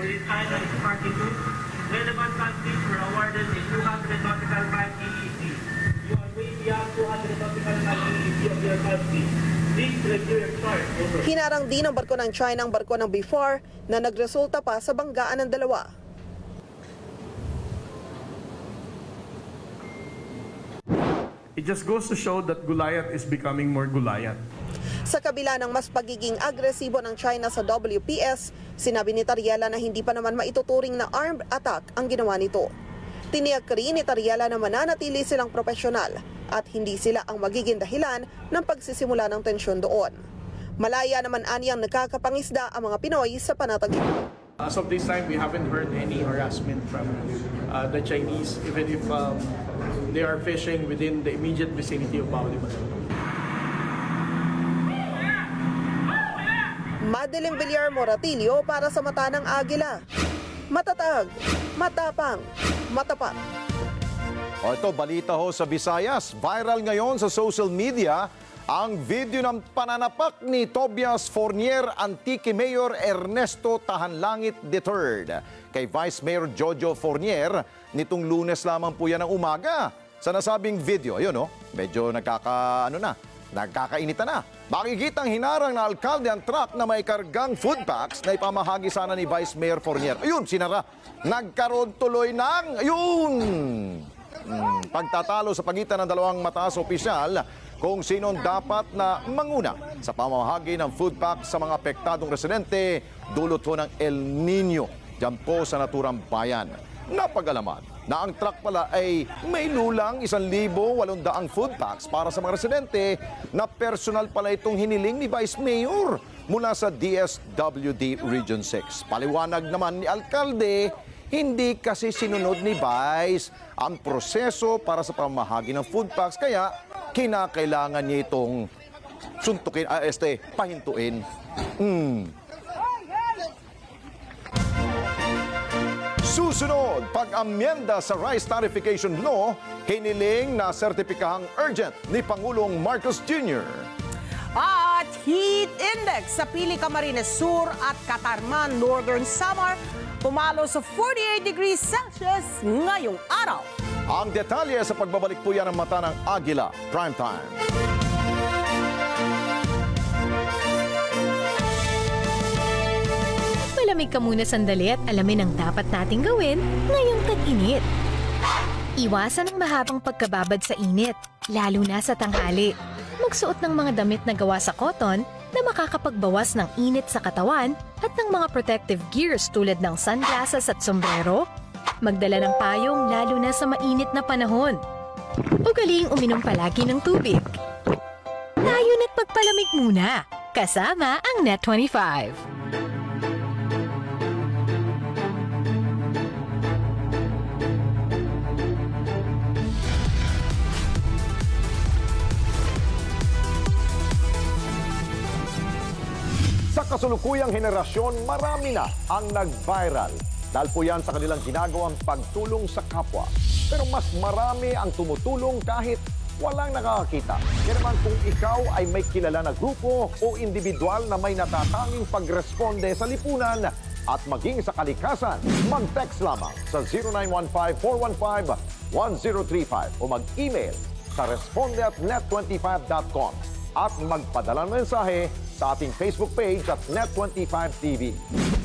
Relevant countries were awarded a 200 nautical mile EEZ. You are way beyond 200 nautical mile EEZ. Hinarang din ng barko ng China ang barko ng B4 na nagresulta pa sa banggaan ng dalawa. It just goes to show that Gulayat is becoming more Gulayat. Sa kabila ng mas pagiging agresibo ng China sa WPS, sinabi ni Tariela na hindi pa naman maituturing na armed attack ang ginawa nito. Tiniyak rin ni Tariela na mananatili silang profesional at hindi sila ang magiging dahilan ng pagsisimula ng tensyon doon. Malaya naman aniyang nakakapangisda ang mga Pinoy sa panatag As of this time, we haven't heard any harassment from uh, the Chinese, even if um, they are fishing within the immediate vicinity of Bauli Madeline Villar Moratilio para sa mata ng Agila. Matatag, matapang, matapat. O ito, balita ho sa Visayas. Viral ngayon sa social media ang video ng pananapak ni Tobias Fournier Antique Mayor Ernesto Tahanlangit III kay Vice Mayor Jojo Fournier nitong lunes lamang po yan ng umaga. Sa nasabing video, ayun oh, medyo nagkaka, ano na, nagkakainita na. Makikitang hinarang na alkalde ang truck na may kargang food packs na ipamahagi sana ni Vice Mayor Fournier. Ayun, sinara. Nagkaroon tuloy ng, ayun, Mm, pagtatalo sa pagitan ng dalawang mataas opisyal kung sinong dapat na manguna sa pamamahagi ng food pack sa mga apektadong residente dulot ho ng El Nino dyan po sa naturang bayan. Napagalaman na ang truck pala ay may lulang 1,800 food packs para sa mga residente na personal pala itong hiniling ni Vice Mayor mula sa DSWD Region 6. Paliwanag naman ni Alkalde, hindi kasi sinunod ni Vice ang proseso para sa pamahagi ng food packs kaya kinakailangan niya itong suntukin, ah, este, pahintuin. Hmm. Susunod, pag-amyenda sa Rice Tarification Law, hiniling na sertipikahang urgent ni Pangulong Marcos Jr. At heat index sa Pili Camarines Sur at Katarman Northern Samar pumalo sa 48 degrees Celsius ngayong araw. Ang detalye sa pagbabalik po yan ng mata ng Agila Primetime. Malamig ka muna sandali at alamin ang dapat nating gawin ngayong tag-init. Iwasan ang mahabang pagkababad sa init, lalo na sa tanghali. Magsuot ng mga damit na gawa sa cotton na makakapagbawas ng init sa katawan at ng mga protective gears tulad ng sunglasses at sombrero. Magdala ng payong lalo na sa mainit na panahon. Ugaling uminom palagi ng tubig. Tayo na't magpalamig muna. Kasama ang Net25. Sa kasulukuyang henerasyon, marami na ang nag-viral. Dahil po yan sa kanilang ginagawang pagtulong sa kapwa. Pero mas marami ang tumutulong kahit walang nakakakita. Kaya naman kung ikaw ay may kilala na grupo o individual na may natatanging pagresponde sa lipunan at maging sa kalikasan, mag-text lamang sa 0915-415-1035 o mag-email sa responde at net25.com at magpadala ng mensahe sa ating Facebook page at Net25TV.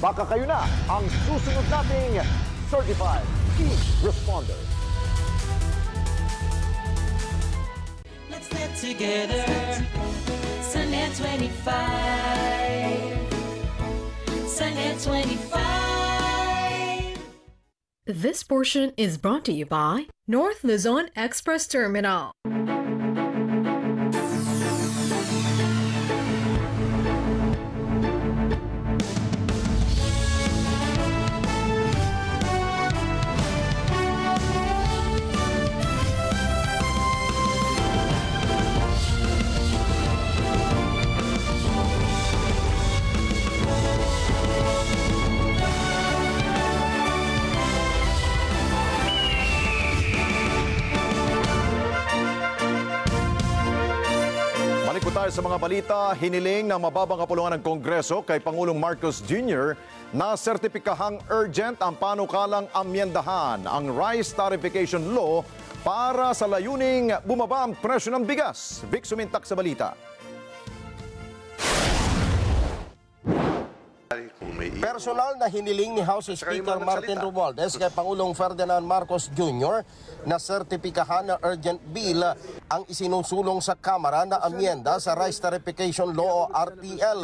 Baka kayo na ang susunod nating Certified Key Responder. Let's get together. Sunnet 25. Sunnet 25. This portion is brought to you by North Luzon Express Terminal. Sa mga balita. Hiniling ng mababang kapulungan ng Kongreso kay Pangulong Marcos Jr. na sertipikahang urgent ang panukalang amyendahan ang Rice Tarification Law para sa layuning bumaba ang presyo ng bigas. Vic Sumintak sa balita. Personal na hiniling ni House Speaker Martin Romualdez kay Pangulong Ferdinand Marcos Jr. na sertipikahan na urgent bill ang isinusulong sa Kamara na amyenda sa Rice Tarification Law o RTL.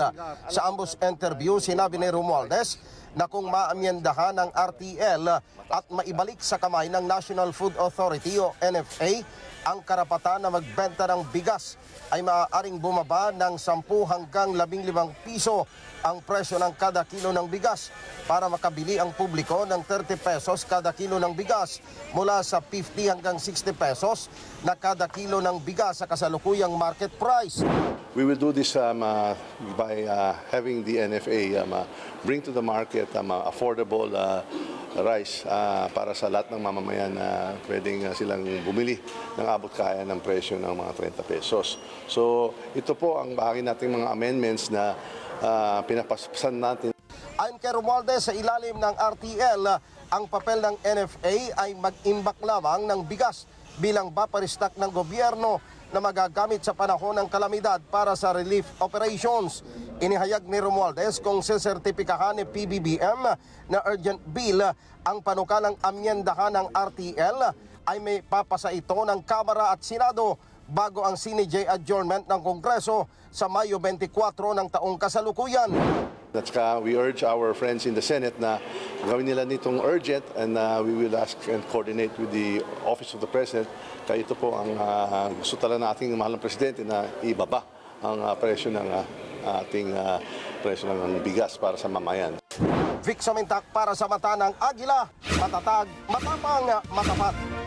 Sa ambos interview, sinabi ni Romualdez na kung maamyendahan ang RTL at maibalik sa kamay ng National Food Authority o NFA ang karapatan na magbenta ng bigas ay maaaring bumaba ng 10 hanggang 15 piso ang presyo ng kada kilo ng bigas para makabili ang publiko ng 30 pesos kada kilo ng bigas mula sa 50 hanggang 60 pesos na kada kilo ng bigas sa kasalukuyang market price. We will do this um, uh, by uh, having the NFA um, uh, bring to the market um, uh, affordable uh, rice uh, para sa lahat ng mamamayan na pwedeng uh, silang bumili ng abot kaya ng presyo ng mga 30 pesos. So ito po ang bahagi nating mga amendments na uh, pinapasan natin Ayon kay Romualdez, sa ilalim ng RTL, ang papel ng NFA ay mag-imbak lamang ng bigas bilang stock ng gobyerno na magagamit sa panahon ng kalamidad para sa relief operations. Inihayag ni Romualdez kung sesertipikahan ni PBBM na urgent bill ang panukalang amyendahan ng RTL ay may papasa ito ng Kamara at Senado bago ang CNJ adjournment ng Kongreso sa Mayo 24 ng taong kasalukuyan. At saka we urge our friends in the Senate na gawin nila nitong urgent and uh, we will ask and coordinate with the Office of the President. Kaya ito po ang uh, gusto talaga nating mahal ng Presidente na ibaba ang uh, presyo ng uh, ating uh, presyo ng bigas para sa mamayan. Vic Samintak para sa mata ng Agila, matatag, matapang, matapat.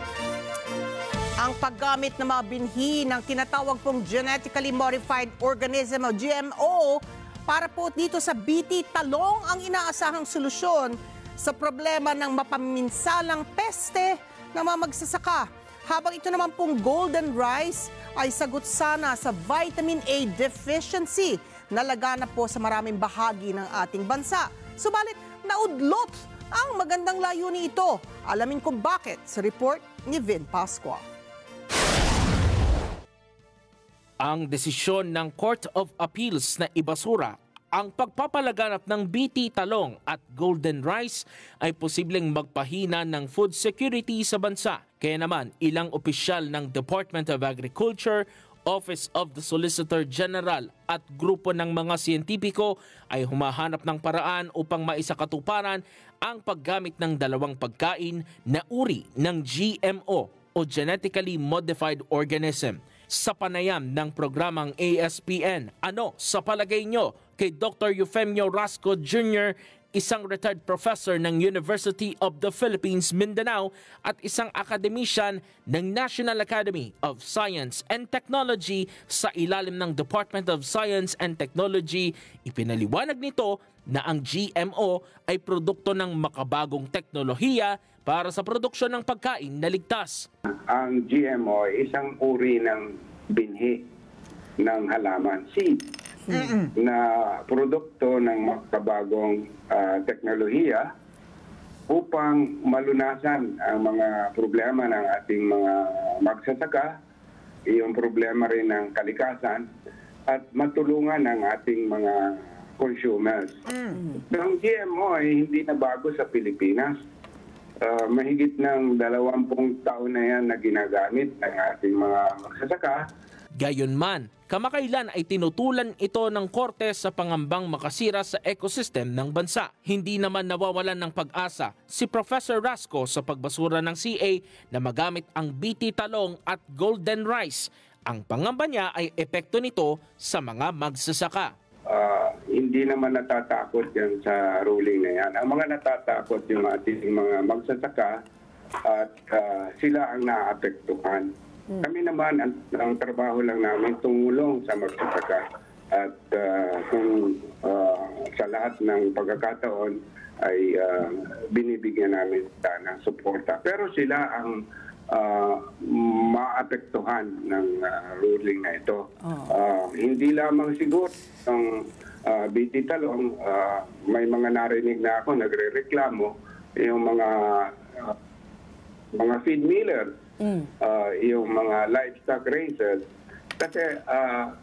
Ang paggamit ng mga binhi ng tinatawag pong genetically modified organism o GMO para po dito sa BT talong ang inaasahang solusyon sa problema ng mapaminsalang peste ng mga magsasaka. Habang ito naman pong golden rice ay sagot sana sa vitamin A deficiency na laganap po sa maraming bahagi ng ating bansa. Subalit, naudlot ang magandang layunin ito. Alamin kung bakit sa report ni Vin Pasqua. Ang desisyon ng Court of Appeals na ibasura ang pagpapalaganap ng BT talong at golden rice ay posibleng magpahina ng food security sa bansa. Kaya naman, ilang opisyal ng Department of Agriculture, Office of the Solicitor General at grupo ng mga siyentipiko ay humahanap ng paraan upang maisakatuparan ang paggamit ng dalawang pagkain na uri ng GMO o Genetically Modified Organism sa panayam ng programang ASPN. Ano sa palagay nyo kay Dr. Eufemio Rasco Jr., isang retired professor ng University of the Philippines, Mindanao at isang academician ng National Academy of Science and Technology sa ilalim ng Department of Science and Technology. Ipinaliwanag nito na ang GMO ay produkto ng makabagong teknolohiya para sa produksyon ng pagkain na ligtas. Ang GMO ay isang uri ng binhi ng halaman, seed, na produkto ng makabagong ah, teknolohiya upang malunasan ang mga problema ng ating mga magsasaka, yung problema rin ng kalikasan, at matulungan ang ating mga consumers. Ang GMO ay hindi na bago sa Pilipinas. Ah, mahigit ng dalawampung taon na yan na ginagamit ng ating mga magsasaka. Gayunman, kamakailan ay tinutulan ito ng korte sa pangambang makasira sa ecosystem ng bansa. Hindi naman nawawalan ng pag-asa si Professor Rasco sa pagbasura ng CA na magamit ang BT talong at golden rice. Ang pangamba niya ay epekto nito sa mga magsasaka. Ah, hindi naman natatakot yan sa ruling na yan. Ang mga natatakot yung ating mga magsasaka at ah, sila ang naapektuhan. Kami naman, ang, ang trabaho lang namin tumulong sa magsasaka at ah, kung ah, sa lahat ng pagkakataon ay ah, binibigyan namin sila ng suporta. Pero sila ang ah, maapektuhan ng ah, ruling na ito. Ah, hindi lamang siguro ng uh, BT Talong, ah, may mga narinig na ako nagre-reklamo yung mga ah, mga feed millers, ah, yung mga livestock raisers. Kasi ah,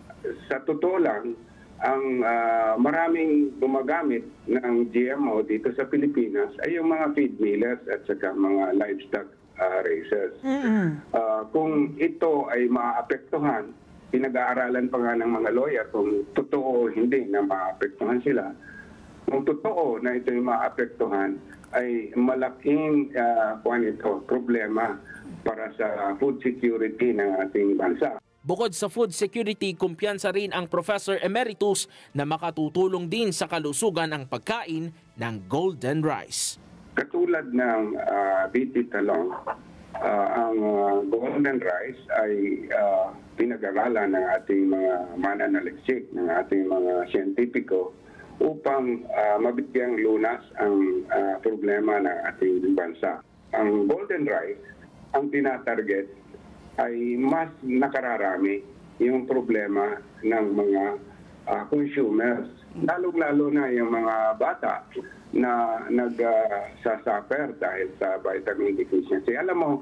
sa totoo lang, ang ah, maraming gumagamit ng GMO dito sa Pilipinas ay yung mga feed millers at saka mga livestock ah, raisers. Ah, kung ito ay maapektuhan, pinag-aaralan pa nga ng mga lawyer kung totoo o hindi na maapektuhan sila. Kung totoo na ito ay maapektuhan, ay malaking kuwan ito, problema para sa food security ng ating bansa. Bukod sa food security, kumpiyansa rin ang Professor Emeritus na makatutulong din sa kalusugan ang pagkain ng golden rice. Katulad ng ah, BT Talong, ah, ang ah, golden rice ay ah, pinag-aralan ng ating mga mananaliksik, ng ating mga siyentipiko upang ah, mabigyang lunas ang ah, problema ng ating bansa. Ang golden rice, ang tinatarget ay mas nakararami yung problema ng mga ah, consumers. Lalong-lalo na yung mga bata na nag-suffer dahil sa vitamin deficiency. Alam mo,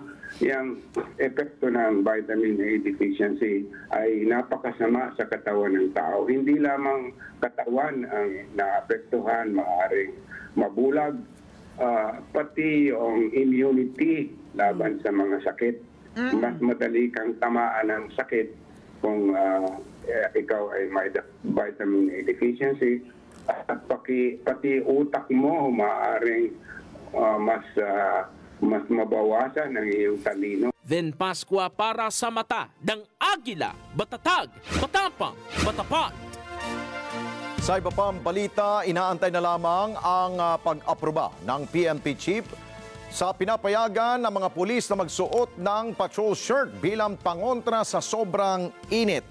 yung epekto ng vitamin A deficiency ay napakasama sa katawan ng tao. Hindi lamang katawan ang naapektuhan, maaaring mabulag, ah, pati yung immunity laban sa mga sakit. Mas madali kang tamaan ng sakit kung eh, ikaw ay may vitamin A deficiency at pati, pati utak mo maaaring ah, mas ah, mas mabawasan ang iyong talino. Then Pasqua para sa mata ng agila, batatag, matapang, matapat. Sa iba pang balita, inaantay na lamang ang ah, pag-aproba ng PNP chief sa pinapayagan ng mga pulis na magsuot ng patrol shirt bilang pangontra sa sobrang init.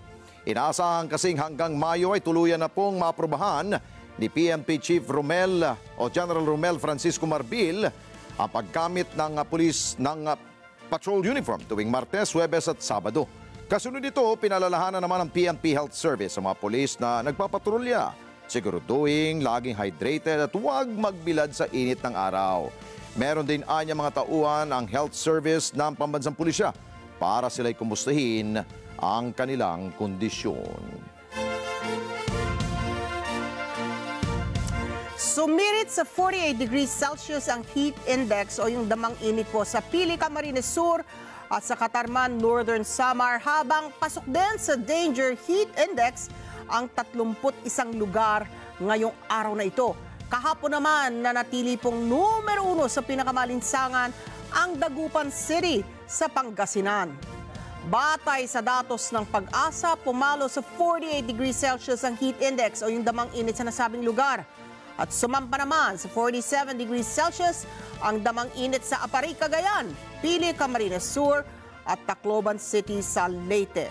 Inaasahan kasing hanggang Mayo ay tuluyan na pong maaprobahan ni PNP Chief Romel o General Romel Francisco Marbil ang paggamit ng ah, pulis ng ah, patrol uniform tuwing Martes, Huwebes at Sabado. Kasunod nito, pinalalahanan naman ng PNP Health Service sa mga pulis na nagpapatrolya. Siguraduhin laging hydrated at huwag magbilad sa init ng araw. Meron din anya mga tauhan ang health service ng pambansang pulisya para sila'y kumustahin ang kanilang kondisyon. Sumirit sa 48 degrees Celsius ang heat index o yung damang init po sa Pili, Camarines Sur at sa Katarman, Northern Samar habang pasok din sa danger heat index ang 31 lugar ngayong araw na ito. Kahapon naman nanatili pong numero uno sa pinakamalinsangan ang Dagupan City sa Pangasinan. Batay sa datos ng pag-asa, pumalo sa 48 degrees Celsius ang heat index o yung damang init sa nasabing lugar. At sumampa naman sa 47 degrees Celsius ang damang init sa Apari, Cagayan, Pili, Camarines Sur at Tacloban City sa Leyte.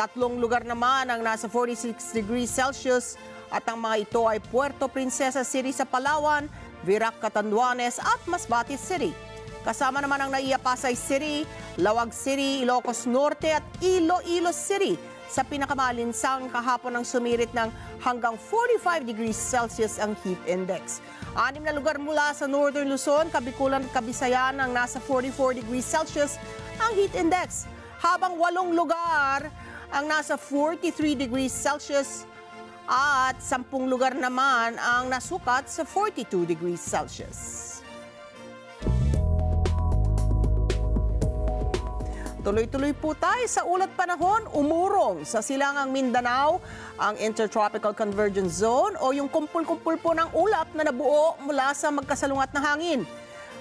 Tatlong lugar naman ang nasa 46 degrees Celsius at ang mga ito ay Puerto Princesa City sa Palawan, Virac, Catanduanes at Masbate City. Kasama naman ang Naiya Pasay City, Lawag City, Ilocos Norte at Iloilo City sa pinakamalinsang kahapon ng sumirit ng hanggang 45 degrees Celsius ang heat index. Anim na lugar mula sa Northern Luzon, Kabikulan at Kabisayan ang nasa 44 degrees Celsius ang heat index, habang walong lugar ang nasa 43 degrees Celsius at sampung lugar naman ang nasukat sa 42 degrees Celsius. Tuloy-tuloy po tayo sa ulat panahon, umurong sa silangang Mindanao ang Intertropical Convergence Zone o yung kumpul-kumpul po ng ulap na nabuo mula sa magkasalungat na hangin.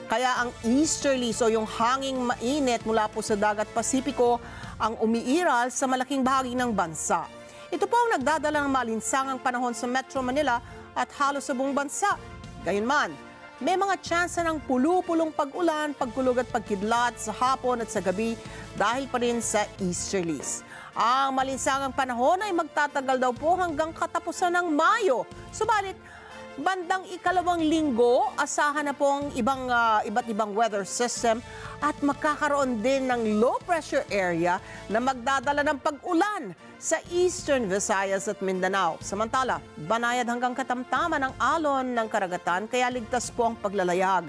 Kaya ang easterlies o yung hanging mainit mula po sa dagat Pasipiko ang umiiral sa malaking bahagi ng bansa. Ito po ang nagdadala ng malinsangang panahon sa Metro Manila at halos sa buong bansa. Gayunman, may mga tsansa ng pulu-pulong pag-ulan, pagkulog at pagkidlat sa hapon at sa gabi dahil pa rin sa easterlies. Ang malinsangang panahon ay magtatagal daw po hanggang katapusan ng Mayo. Subalit, bandang ikalawang linggo, asahan na po ang ibang, ah, iba't ibang weather system at magkakaroon din ng low pressure area na magdadala ng pag-ulan sa Eastern Visayas at Mindanao. Samantala, banayad hanggang katamtaman ang alon ng karagatan kaya ligtas po ang paglalayag.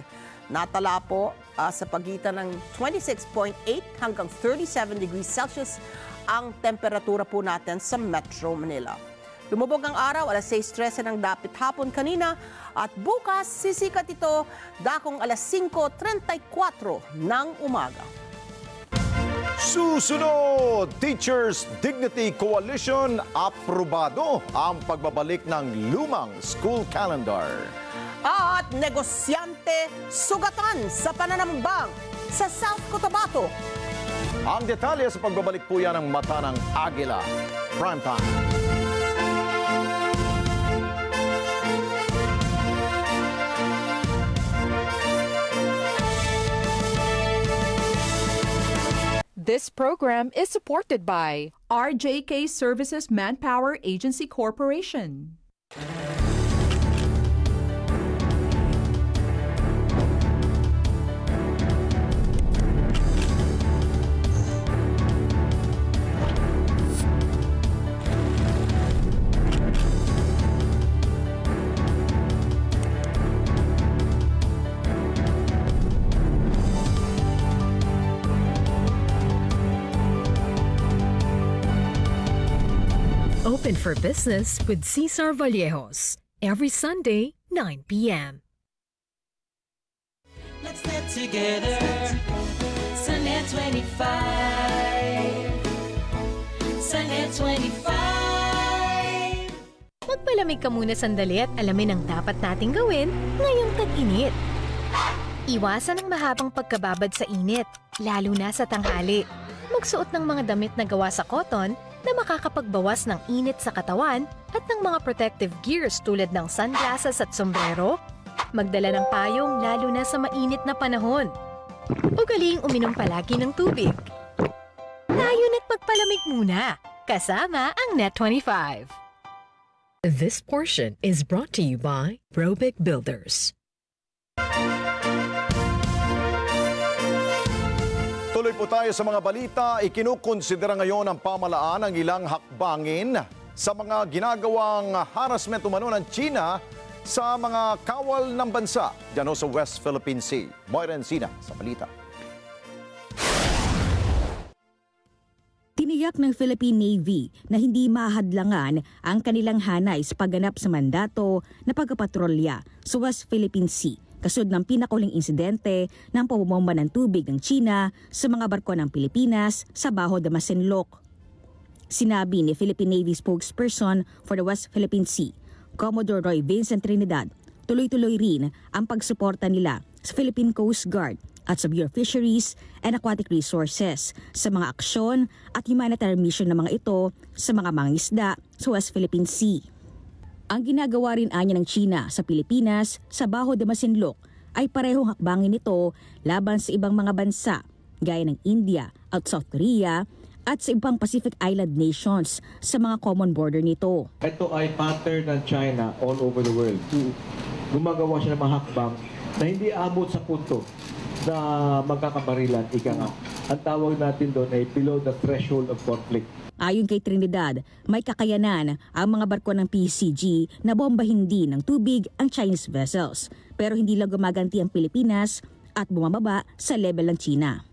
natala po ah, sa pagitan ng 26.8 hanggang 37 degrees Celsius ang temperatura po natin sa Metro Manila. Lumubog ang araw, alas 6.13 ng dapit hapon kanina at bukas sisikat ito dakong alas 5.34 ng umaga. Susunod, Teachers Dignity Coalition aprobado ang pagbabalik ng lumang school calendar. At negosyante sugatan sa pananambang sa South Cotabato. Ang detalye sa pagbabalik po yan ng mata ng Agila. Prime This program is supported by RJK Services Manpower Agency Corporation. For business with Cesar Vallejos every Sunday, 9 p.m. Let's get together. Sunday 25. Sunday 25. Magpalamig ka muna sandali at alamin ang dapat nating gawin ngayong tag-init. Iwasan ang mahabang pagkababad sa init, lalo na sa tanghali. Magsuot ng mga damit na gawa sa cotton na makakapagbawas ng init sa katawan at ng mga protective gears tulad ng sunglasses at sombrero. Magdala ng payong lalo na sa mainit na panahon. Ugaling uminom palagi ng tubig. Layon at magpalamig muna, kasama ang Net25. This portion is brought to you by Robic Builders. Tuloy po tayo sa mga balita. Ikinukonsidera ngayon ng pamalaan ang ilang hakbangin sa mga ginagawang harassment umano ng China sa mga kawal ng bansa dyan sa West Philippine Sea. Moira Encina sa balita. Tiniyak ng Philippine Navy na hindi mahadlangan ang kanilang hanay sa pagganap sa mandato na pagkapatrolya sa West Philippine Sea kasud ng pinakuling insidente ng pamumomba ng tubig ng China sa mga barko ng Pilipinas sa Baho de Masinloc. Sinabi ni Philippine Navy spokesperson for the West Philippine Sea, Commodore Roy Vincent Trinidad, tuloy-tuloy rin ang pagsuporta nila sa Philippine Coast Guard at sa Bureau of Fisheries and Aquatic Resources sa mga aksyon at humanitarian mission ng mga ito sa mga mangisda sa West Philippine Sea. Ang ginagawa rin anya ng China sa Pilipinas sa Baho de Masinloc ay parehong hakbangin nito laban sa ibang mga bansa gaya ng India at South Korea at sa ibang Pacific Island nations sa mga common border nito. Ito ay pattern ng China all over the world. Gumagawa siya ng mga hakbang na hindi abot sa punto na magkakabarilan, ika nga. Ang tawag natin doon ay below the threshold of conflict. Ayon kay Trinidad, may kakayanan ang mga barko ng PCG na bombahin din ng tubig ang Chinese vessels. Pero hindi lang gumaganti ang Pilipinas at bumababa sa level ng China.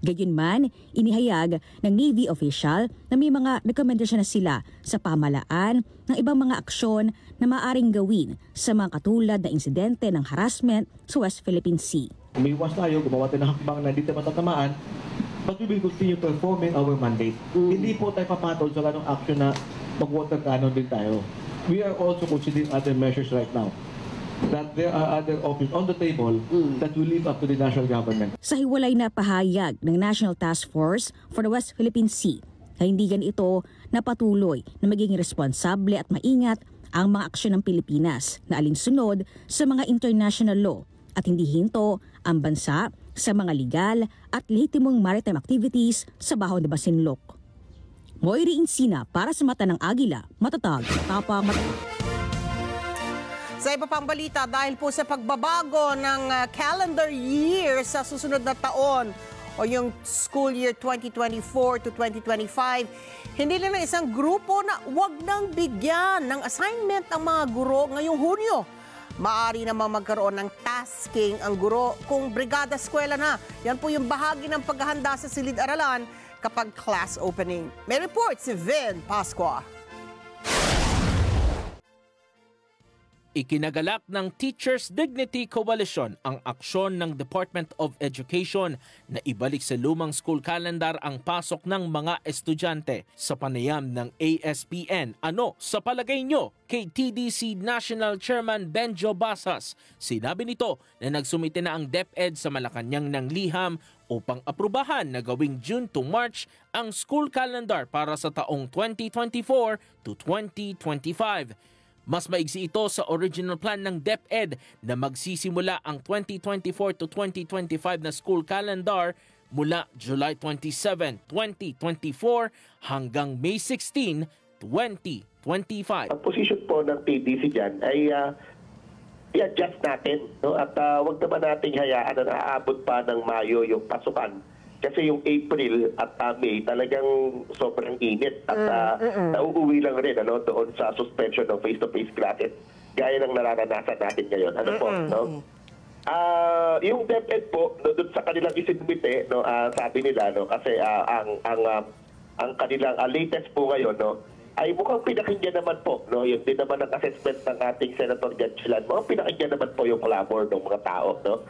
Gayunman, inihayag ng Navy official na may mga rekomendasyon na sila sa pamalaan ng ibang mga aksyon na maaring gawin sa mga katulad na insidente ng harassment sa West Philippine Sea. Umiwas tayo, gumawa tayo ng hakbang na hindi tayo matatamaan, but we will continue performing our mandate. Hindi po tayo papatol sa ganong action na mag-water cannon din tayo. We are also considering other measures right now that there are other options on the table that will leave up to the national government. Sa hiwalay na pahayag ng National Task Force for the West Philippine Sea, kahindigan ito na patuloy na maging responsable at maingat ang mga aksyon ng Pilipinas na alinsunod sa mga international law at hindi hinto ang bansa sa mga legal at lehitimong maritime activities sa Baho de Masinloc. Moiri Insina para sa mata ng Agila, matatag, tapang matatag. Sa iba pang balita, dahil po sa pagbabago ng uh, calendar year sa susunod na taon o yung school year 2024 to 2025, hindi lang ng isang grupo na wag nang bigyan ng assignment ang mga guro ngayong Hunyo. Maari namang magkaroon ng tasking ang guro kung brigada eskwela na. Yan po yung bahagi ng paghahanda sa silid-aralan kapag class opening. May report si Vin Pasqua. Ikinagalak ng Teachers Dignity Coalition ang aksyon ng Department of Education na ibalik sa lumang school calendar ang pasok ng mga estudyante sa panayam ng ASPN. Ano sa palagay nyo kay TDC National Chairman Benjo Basas? Sinabi nito na nagsumite na ang DepEd sa Malacanang ng liham upang aprubahan na gawing June to March ang school calendar para sa taong 2024 to 2025. Mas maigsi ito sa original plan ng DepEd na magsisimula ang 2024 to 2025 na school calendar mula July 27, 2024 hanggang May 16, 2025. Ang position po ng TDC dyan ay uh, i-adjust natin. No? At uh, wag naman nating hayaan na naaabot pa ng Mayo yung pasukan. Kasi yung April at uh, May talagang sobrang init at uh, nauuwi lang rin ano, doon sa suspension ng face-to-face classes gaya ng nararanasan natin ngayon. Ano po, no? Ah, yung DepEd po, no, doon sa kanilang isinumite, no, ah, sabi nila, no, kasi ah, ang ang ah, ang kanilang ah, latest po ngayon, no, ay mukhang pinakinggan naman po, no, yun din naman ang assessment ng ating Senator Gatchilan, mukhang pinakinggan naman po yung clamor ng mga tao, no.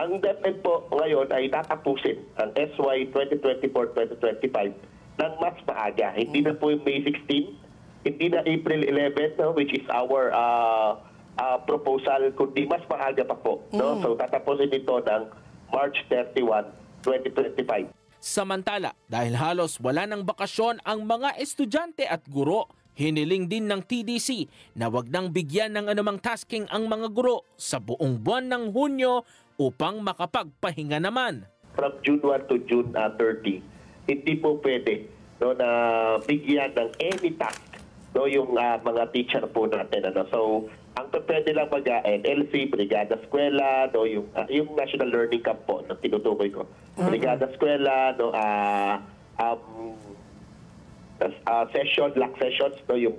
Ang DepEd po ngayon ay tatapusin ang SY 2024-2025 ng mas maaga. Hindi na po yung May 16, hindi na April 11, no, which is our uh, uh, proposal, kundi mas maaga pa po. No? So tatapusin ito ng March 31, 2025. Samantala, dahil halos wala ng bakasyon ang mga estudyante at guro, hiniling din ng TDC na wag nang bigyan ng anumang tasking ang mga guro sa buong buwan ng Hunyo upang makapagpahinga naman. From June 1 to June uh, 30, hindi po pwede no, na bigyan ng any task no, yung uh, mga teacher po natin. Ano. So, ang pwede lang mag NLC, Brigada Eskwela, no, yung, uh, yung National Learning Camp po na tinutukoy ko. Brigada Eskwela, no, uh, um, uh, session, lock sessions, no, yung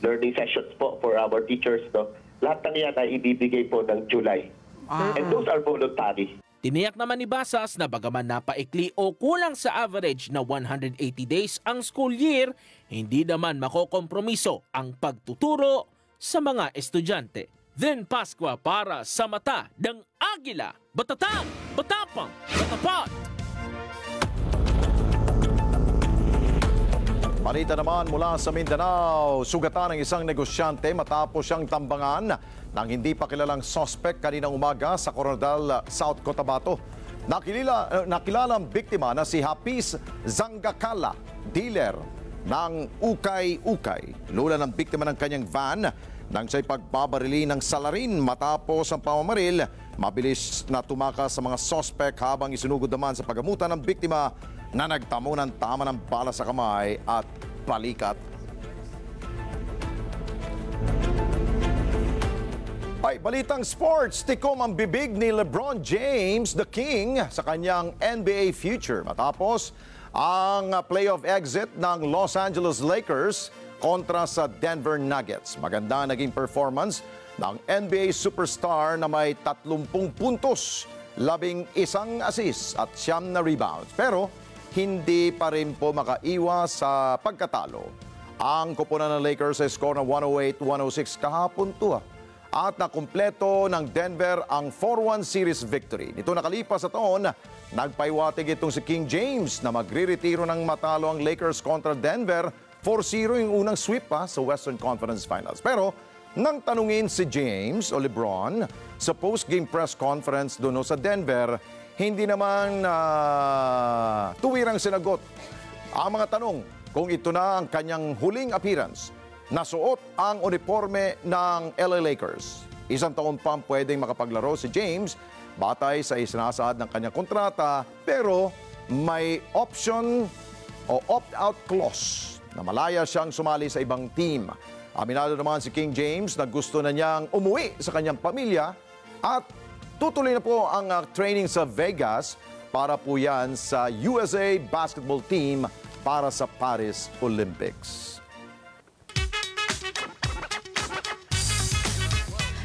learning sessions po for our teachers. No. Lahat ng yan ay ibibigay po ng July. And those are voluntary. Tiniyak naman ni Basas na bagaman napaikli o kulang sa average na 180 days ang school year, hindi naman makokompromiso ang pagtuturo sa mga estudyante. Then Pasqua para sa mata ng Agila, Batatang, Batapang, Batapat! Balita naman mula sa Mindanao, sugatan ng isang negosyante matapos siyang tambangan ng hindi pa kilalang sospek kaninang umaga sa Coronadal, South Cotabato. Nakilala, nakilala ang biktima na si Hafiz Zangakala, dealer ng Ukay-Ukay. Lula ng biktima ng kanyang van nang siya'y pagbabarili ng salarin matapos ang pamamaril. Mabilis na tumakas sa mga sospek habang isinugod naman sa pagamutan ng biktima na nagtamo ng tama ng bala sa kamay at balikat. Ay, balitang sports, tikom ang bibig ni LeBron James, the King, sa kanyang NBA future. Matapos ang playoff exit ng Los Angeles Lakers kontra sa Denver Nuggets. Maganda naging performance ng NBA superstar na may 30 puntos, labing isang assist at siyam na rebounds. Pero hindi pa rin po makaiwas sa pagkatalo. Ang kupunan ng Lakers ay score na 108-106 kahapon to ha. At nakumpleto ng Denver ang 4-1 series victory. Nito nakalipas sa taon, nagpaiwatig itong si King James na magre-retiro ng matalo ang Lakers kontra Denver 4-0 yung unang sweep pa sa Western Conference Finals. Pero nang tanungin si James o Lebron sa post-game press conference doon sa Denver, hindi naman uh, tuwirang sinagot ang mga tanong kung ito na ang kanyang huling appearance nasuot ang uniforme ng LA Lakers. Isang taon pa pwedeng makapaglaro si James batay sa isinasaad ng kanyang kontrata pero may option o opt-out clause na malaya siyang sumali sa ibang team. Aminado naman si King James na gusto na niyang umuwi sa kanyang pamilya at tutuloy na po ang uh, training sa Vegas para po yan sa USA basketball team para sa Paris Olympics.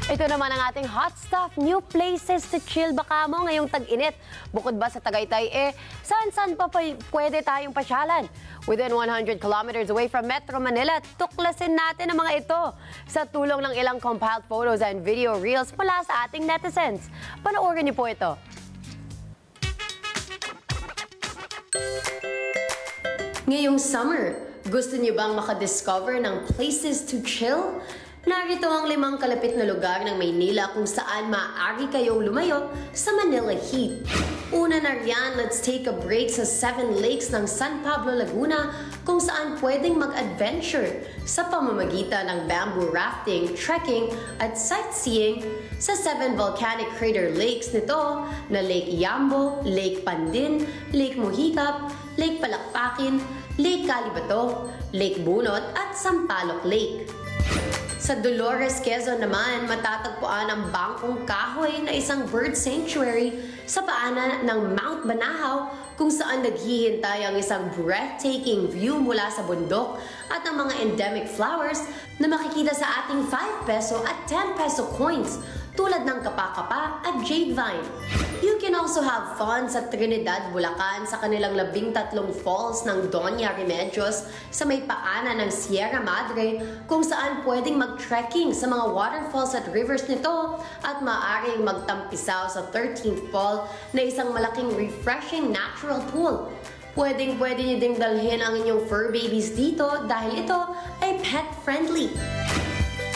Ito naman ang ating hot stuff, new places to chill baka mo ngayong tag-init. Bukod ba sa Tagaytay, eh, saan-saan pa pa pwede tayong pasyalan? Within 100 kilometers away from Metro Manila, tuklasin natin ang mga ito sa tulong ng ilang compiled photos and video reels mula sa ating netizens. Panoorin niyo po ito. Ngayong summer, gusto niyo bang makadiscover ng places to chill? Narito ang limang kalapit na lugar ng Maynila kung saan maaari kayong lumayo sa Manila Heat. Una na riyan, let's take a break sa Seven Lakes ng San Pablo, Laguna kung saan pwedeng mag-adventure sa pamamagitan ng bamboo rafting, trekking at sightseeing sa seven volcanic crater lakes nito na Lake Yambo, Lake Pandin, Lake Mohikap, Lake Palakpakin, Lake Calibato, Lake Bunot at Sampaloc Lake. Sa Dolores, Quezon naman, matatagpuan ang Bangkong Kahoy na isang bird sanctuary sa paanan ng Mount Banahaw kung saan naghihintay ang isang breathtaking view mula sa bundok at ang mga endemic flowers na makikita sa ating 5 peso at 10 peso coins tulad ng kapakapa at jade vine. You can also have fun sa Trinidad, Bulacan sa kanilang labing tatlong falls ng Doña Remedios sa may paanan ng Sierra Madre kung saan pwedeng mag-trekking sa mga waterfalls at rivers nito at maaaring magtampisaw sa 13th fall na isang malaking refreshing natural pool. Pwedeng pwede niyo ding dalhin ang inyong fur babies dito dahil ito ay pet-friendly.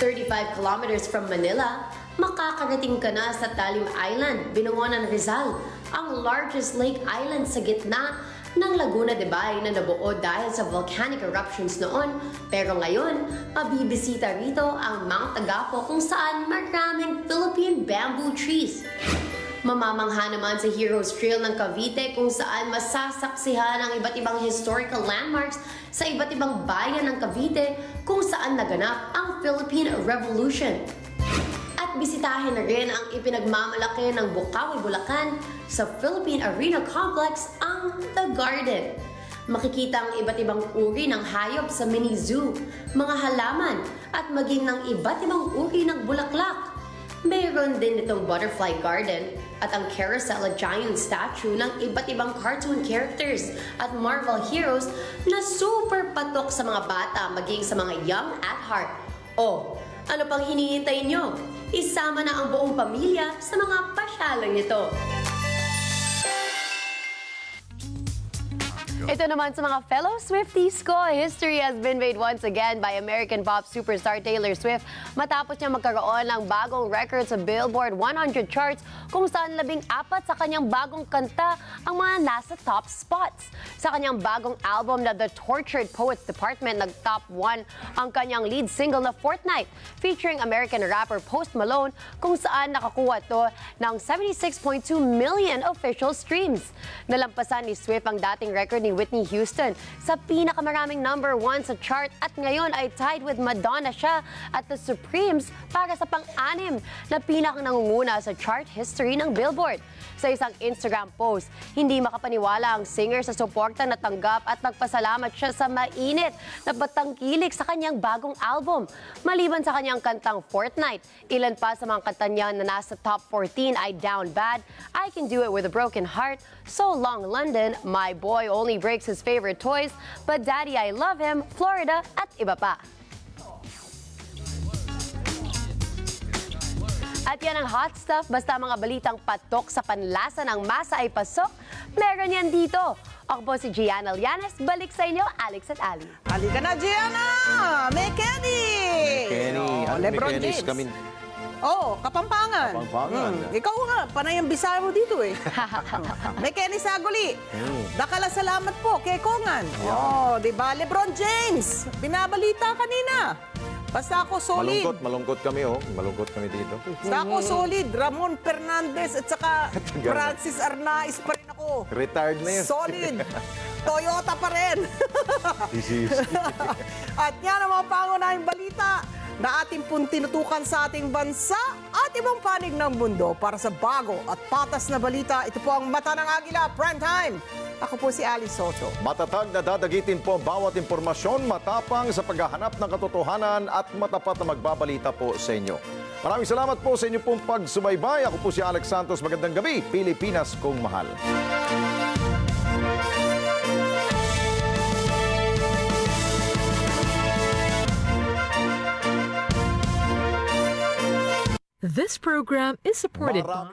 35 kilometers from Manila, makakarating ka na sa Talim Island, Binangonan, Rizal, ang largest lake island sa gitna ng Laguna de Bay na nabuo dahil sa volcanic eruptions noon. Pero ngayon, mabibisita rito ang Mount Agapo kung saan maraming Philippine bamboo trees. Mamamangha naman sa Heroes Trail ng Cavite kung saan masasaksihan ang iba't ibang historical landmarks sa iba't ibang bayan ng Cavite kung saan naganap ang Philippine Revolution. At bisitahin na rin ang ipinagmamalaki ng Bukawi, Bulacan sa Philippine Arena Complex ang The Garden. Makikita ang iba't ibang uri ng hayop sa mini zoo, mga halaman at maging ng iba't ibang uri ng bulaklak. Mayroon din itong butterfly garden at ang carousel at giant statue ng iba't ibang cartoon characters at Marvel heroes na super patok sa mga bata maging sa mga young at heart. O, ano pang hinihintay nyo? Isama na ang buong pamilya sa mga pasyalan nito. Ito naman sa mga fellow Swifties ko, history has been made once again by American pop superstar Taylor Swift matapos niya magkaroon ng bagong record sa Billboard 100 charts kung saan labing apat sa kanyang bagong kanta ang mga nasa top spots. Sa kanyang bagong album na The Tortured Poets Department, nag-top 1 ang kanyang lead single na Fortnite featuring American rapper Post Malone kung saan nakakuha to ng 76.2 million official streams. Nalampasan ni Swift ang dating record ni Whitney Houston sa pinakamaraming number one sa chart at ngayon ay tied with Madonna siya at The Supremes para sa pang-anim na pinakanangunguna sa chart history ng Billboard. Sa isang Instagram post, hindi makapaniwala ang singer sa suporta na tanggap at nagpasalamat siya sa mainit na batangkilik sa kanyang bagong album. Maliban sa kanyang kantang Fortnite, ilan pa sa mga kanta niya na nasa top 14 ay Down Bad, I Can Do It With a Broken Heart, So Long London, My Boy Only Breaks His Favorite Toys, But Daddy I Love Him, Florida at iba pa. At yan ang hot stuff, basta mga balitang patok sa panlasa ng masa ay pasok, meron yan dito. Ako po si Gianna Llanes, balik sa inyo, Alex at Ali. Halika na, Gianna! May Kenny! Kenny, Oh, ano Lebron may James. kami? Oo, Kapampangan. Kapampangan. Hmm, Ikaw nga, panay ang bisaya mo dito eh. May Kenny Saguli. Dakala salamat po kay Kongan. Oh, di ba? Lebron James. Binabalita kanina. Basta ako solid. Malungkot, malungkot kami oh. Malungkot kami dito. Basta ako solid. Ramon Fernandez at saka. Francis Arnaiz pa rin ako. Retired na yun. Solid. Toyota pa rin. At yan ang mga pangunahing balita na ating pong tinutukan sa ating bansa at ibang panig ng mundo para sa bago at patas na balita. Ito po ang Mata ng Agila, Prime Time. Ako po si Ali Soto. Matatag na dadagitin po ang bawat impormasyon matapang sa paghahanap ng katotohanan at matapat na magbabalita po sa inyo. Maraming salamat po sa inyo pong pagsubaybay. Ako po si Alex Santos. Magandang gabi, Pilipinas kong mahal. This program is supported by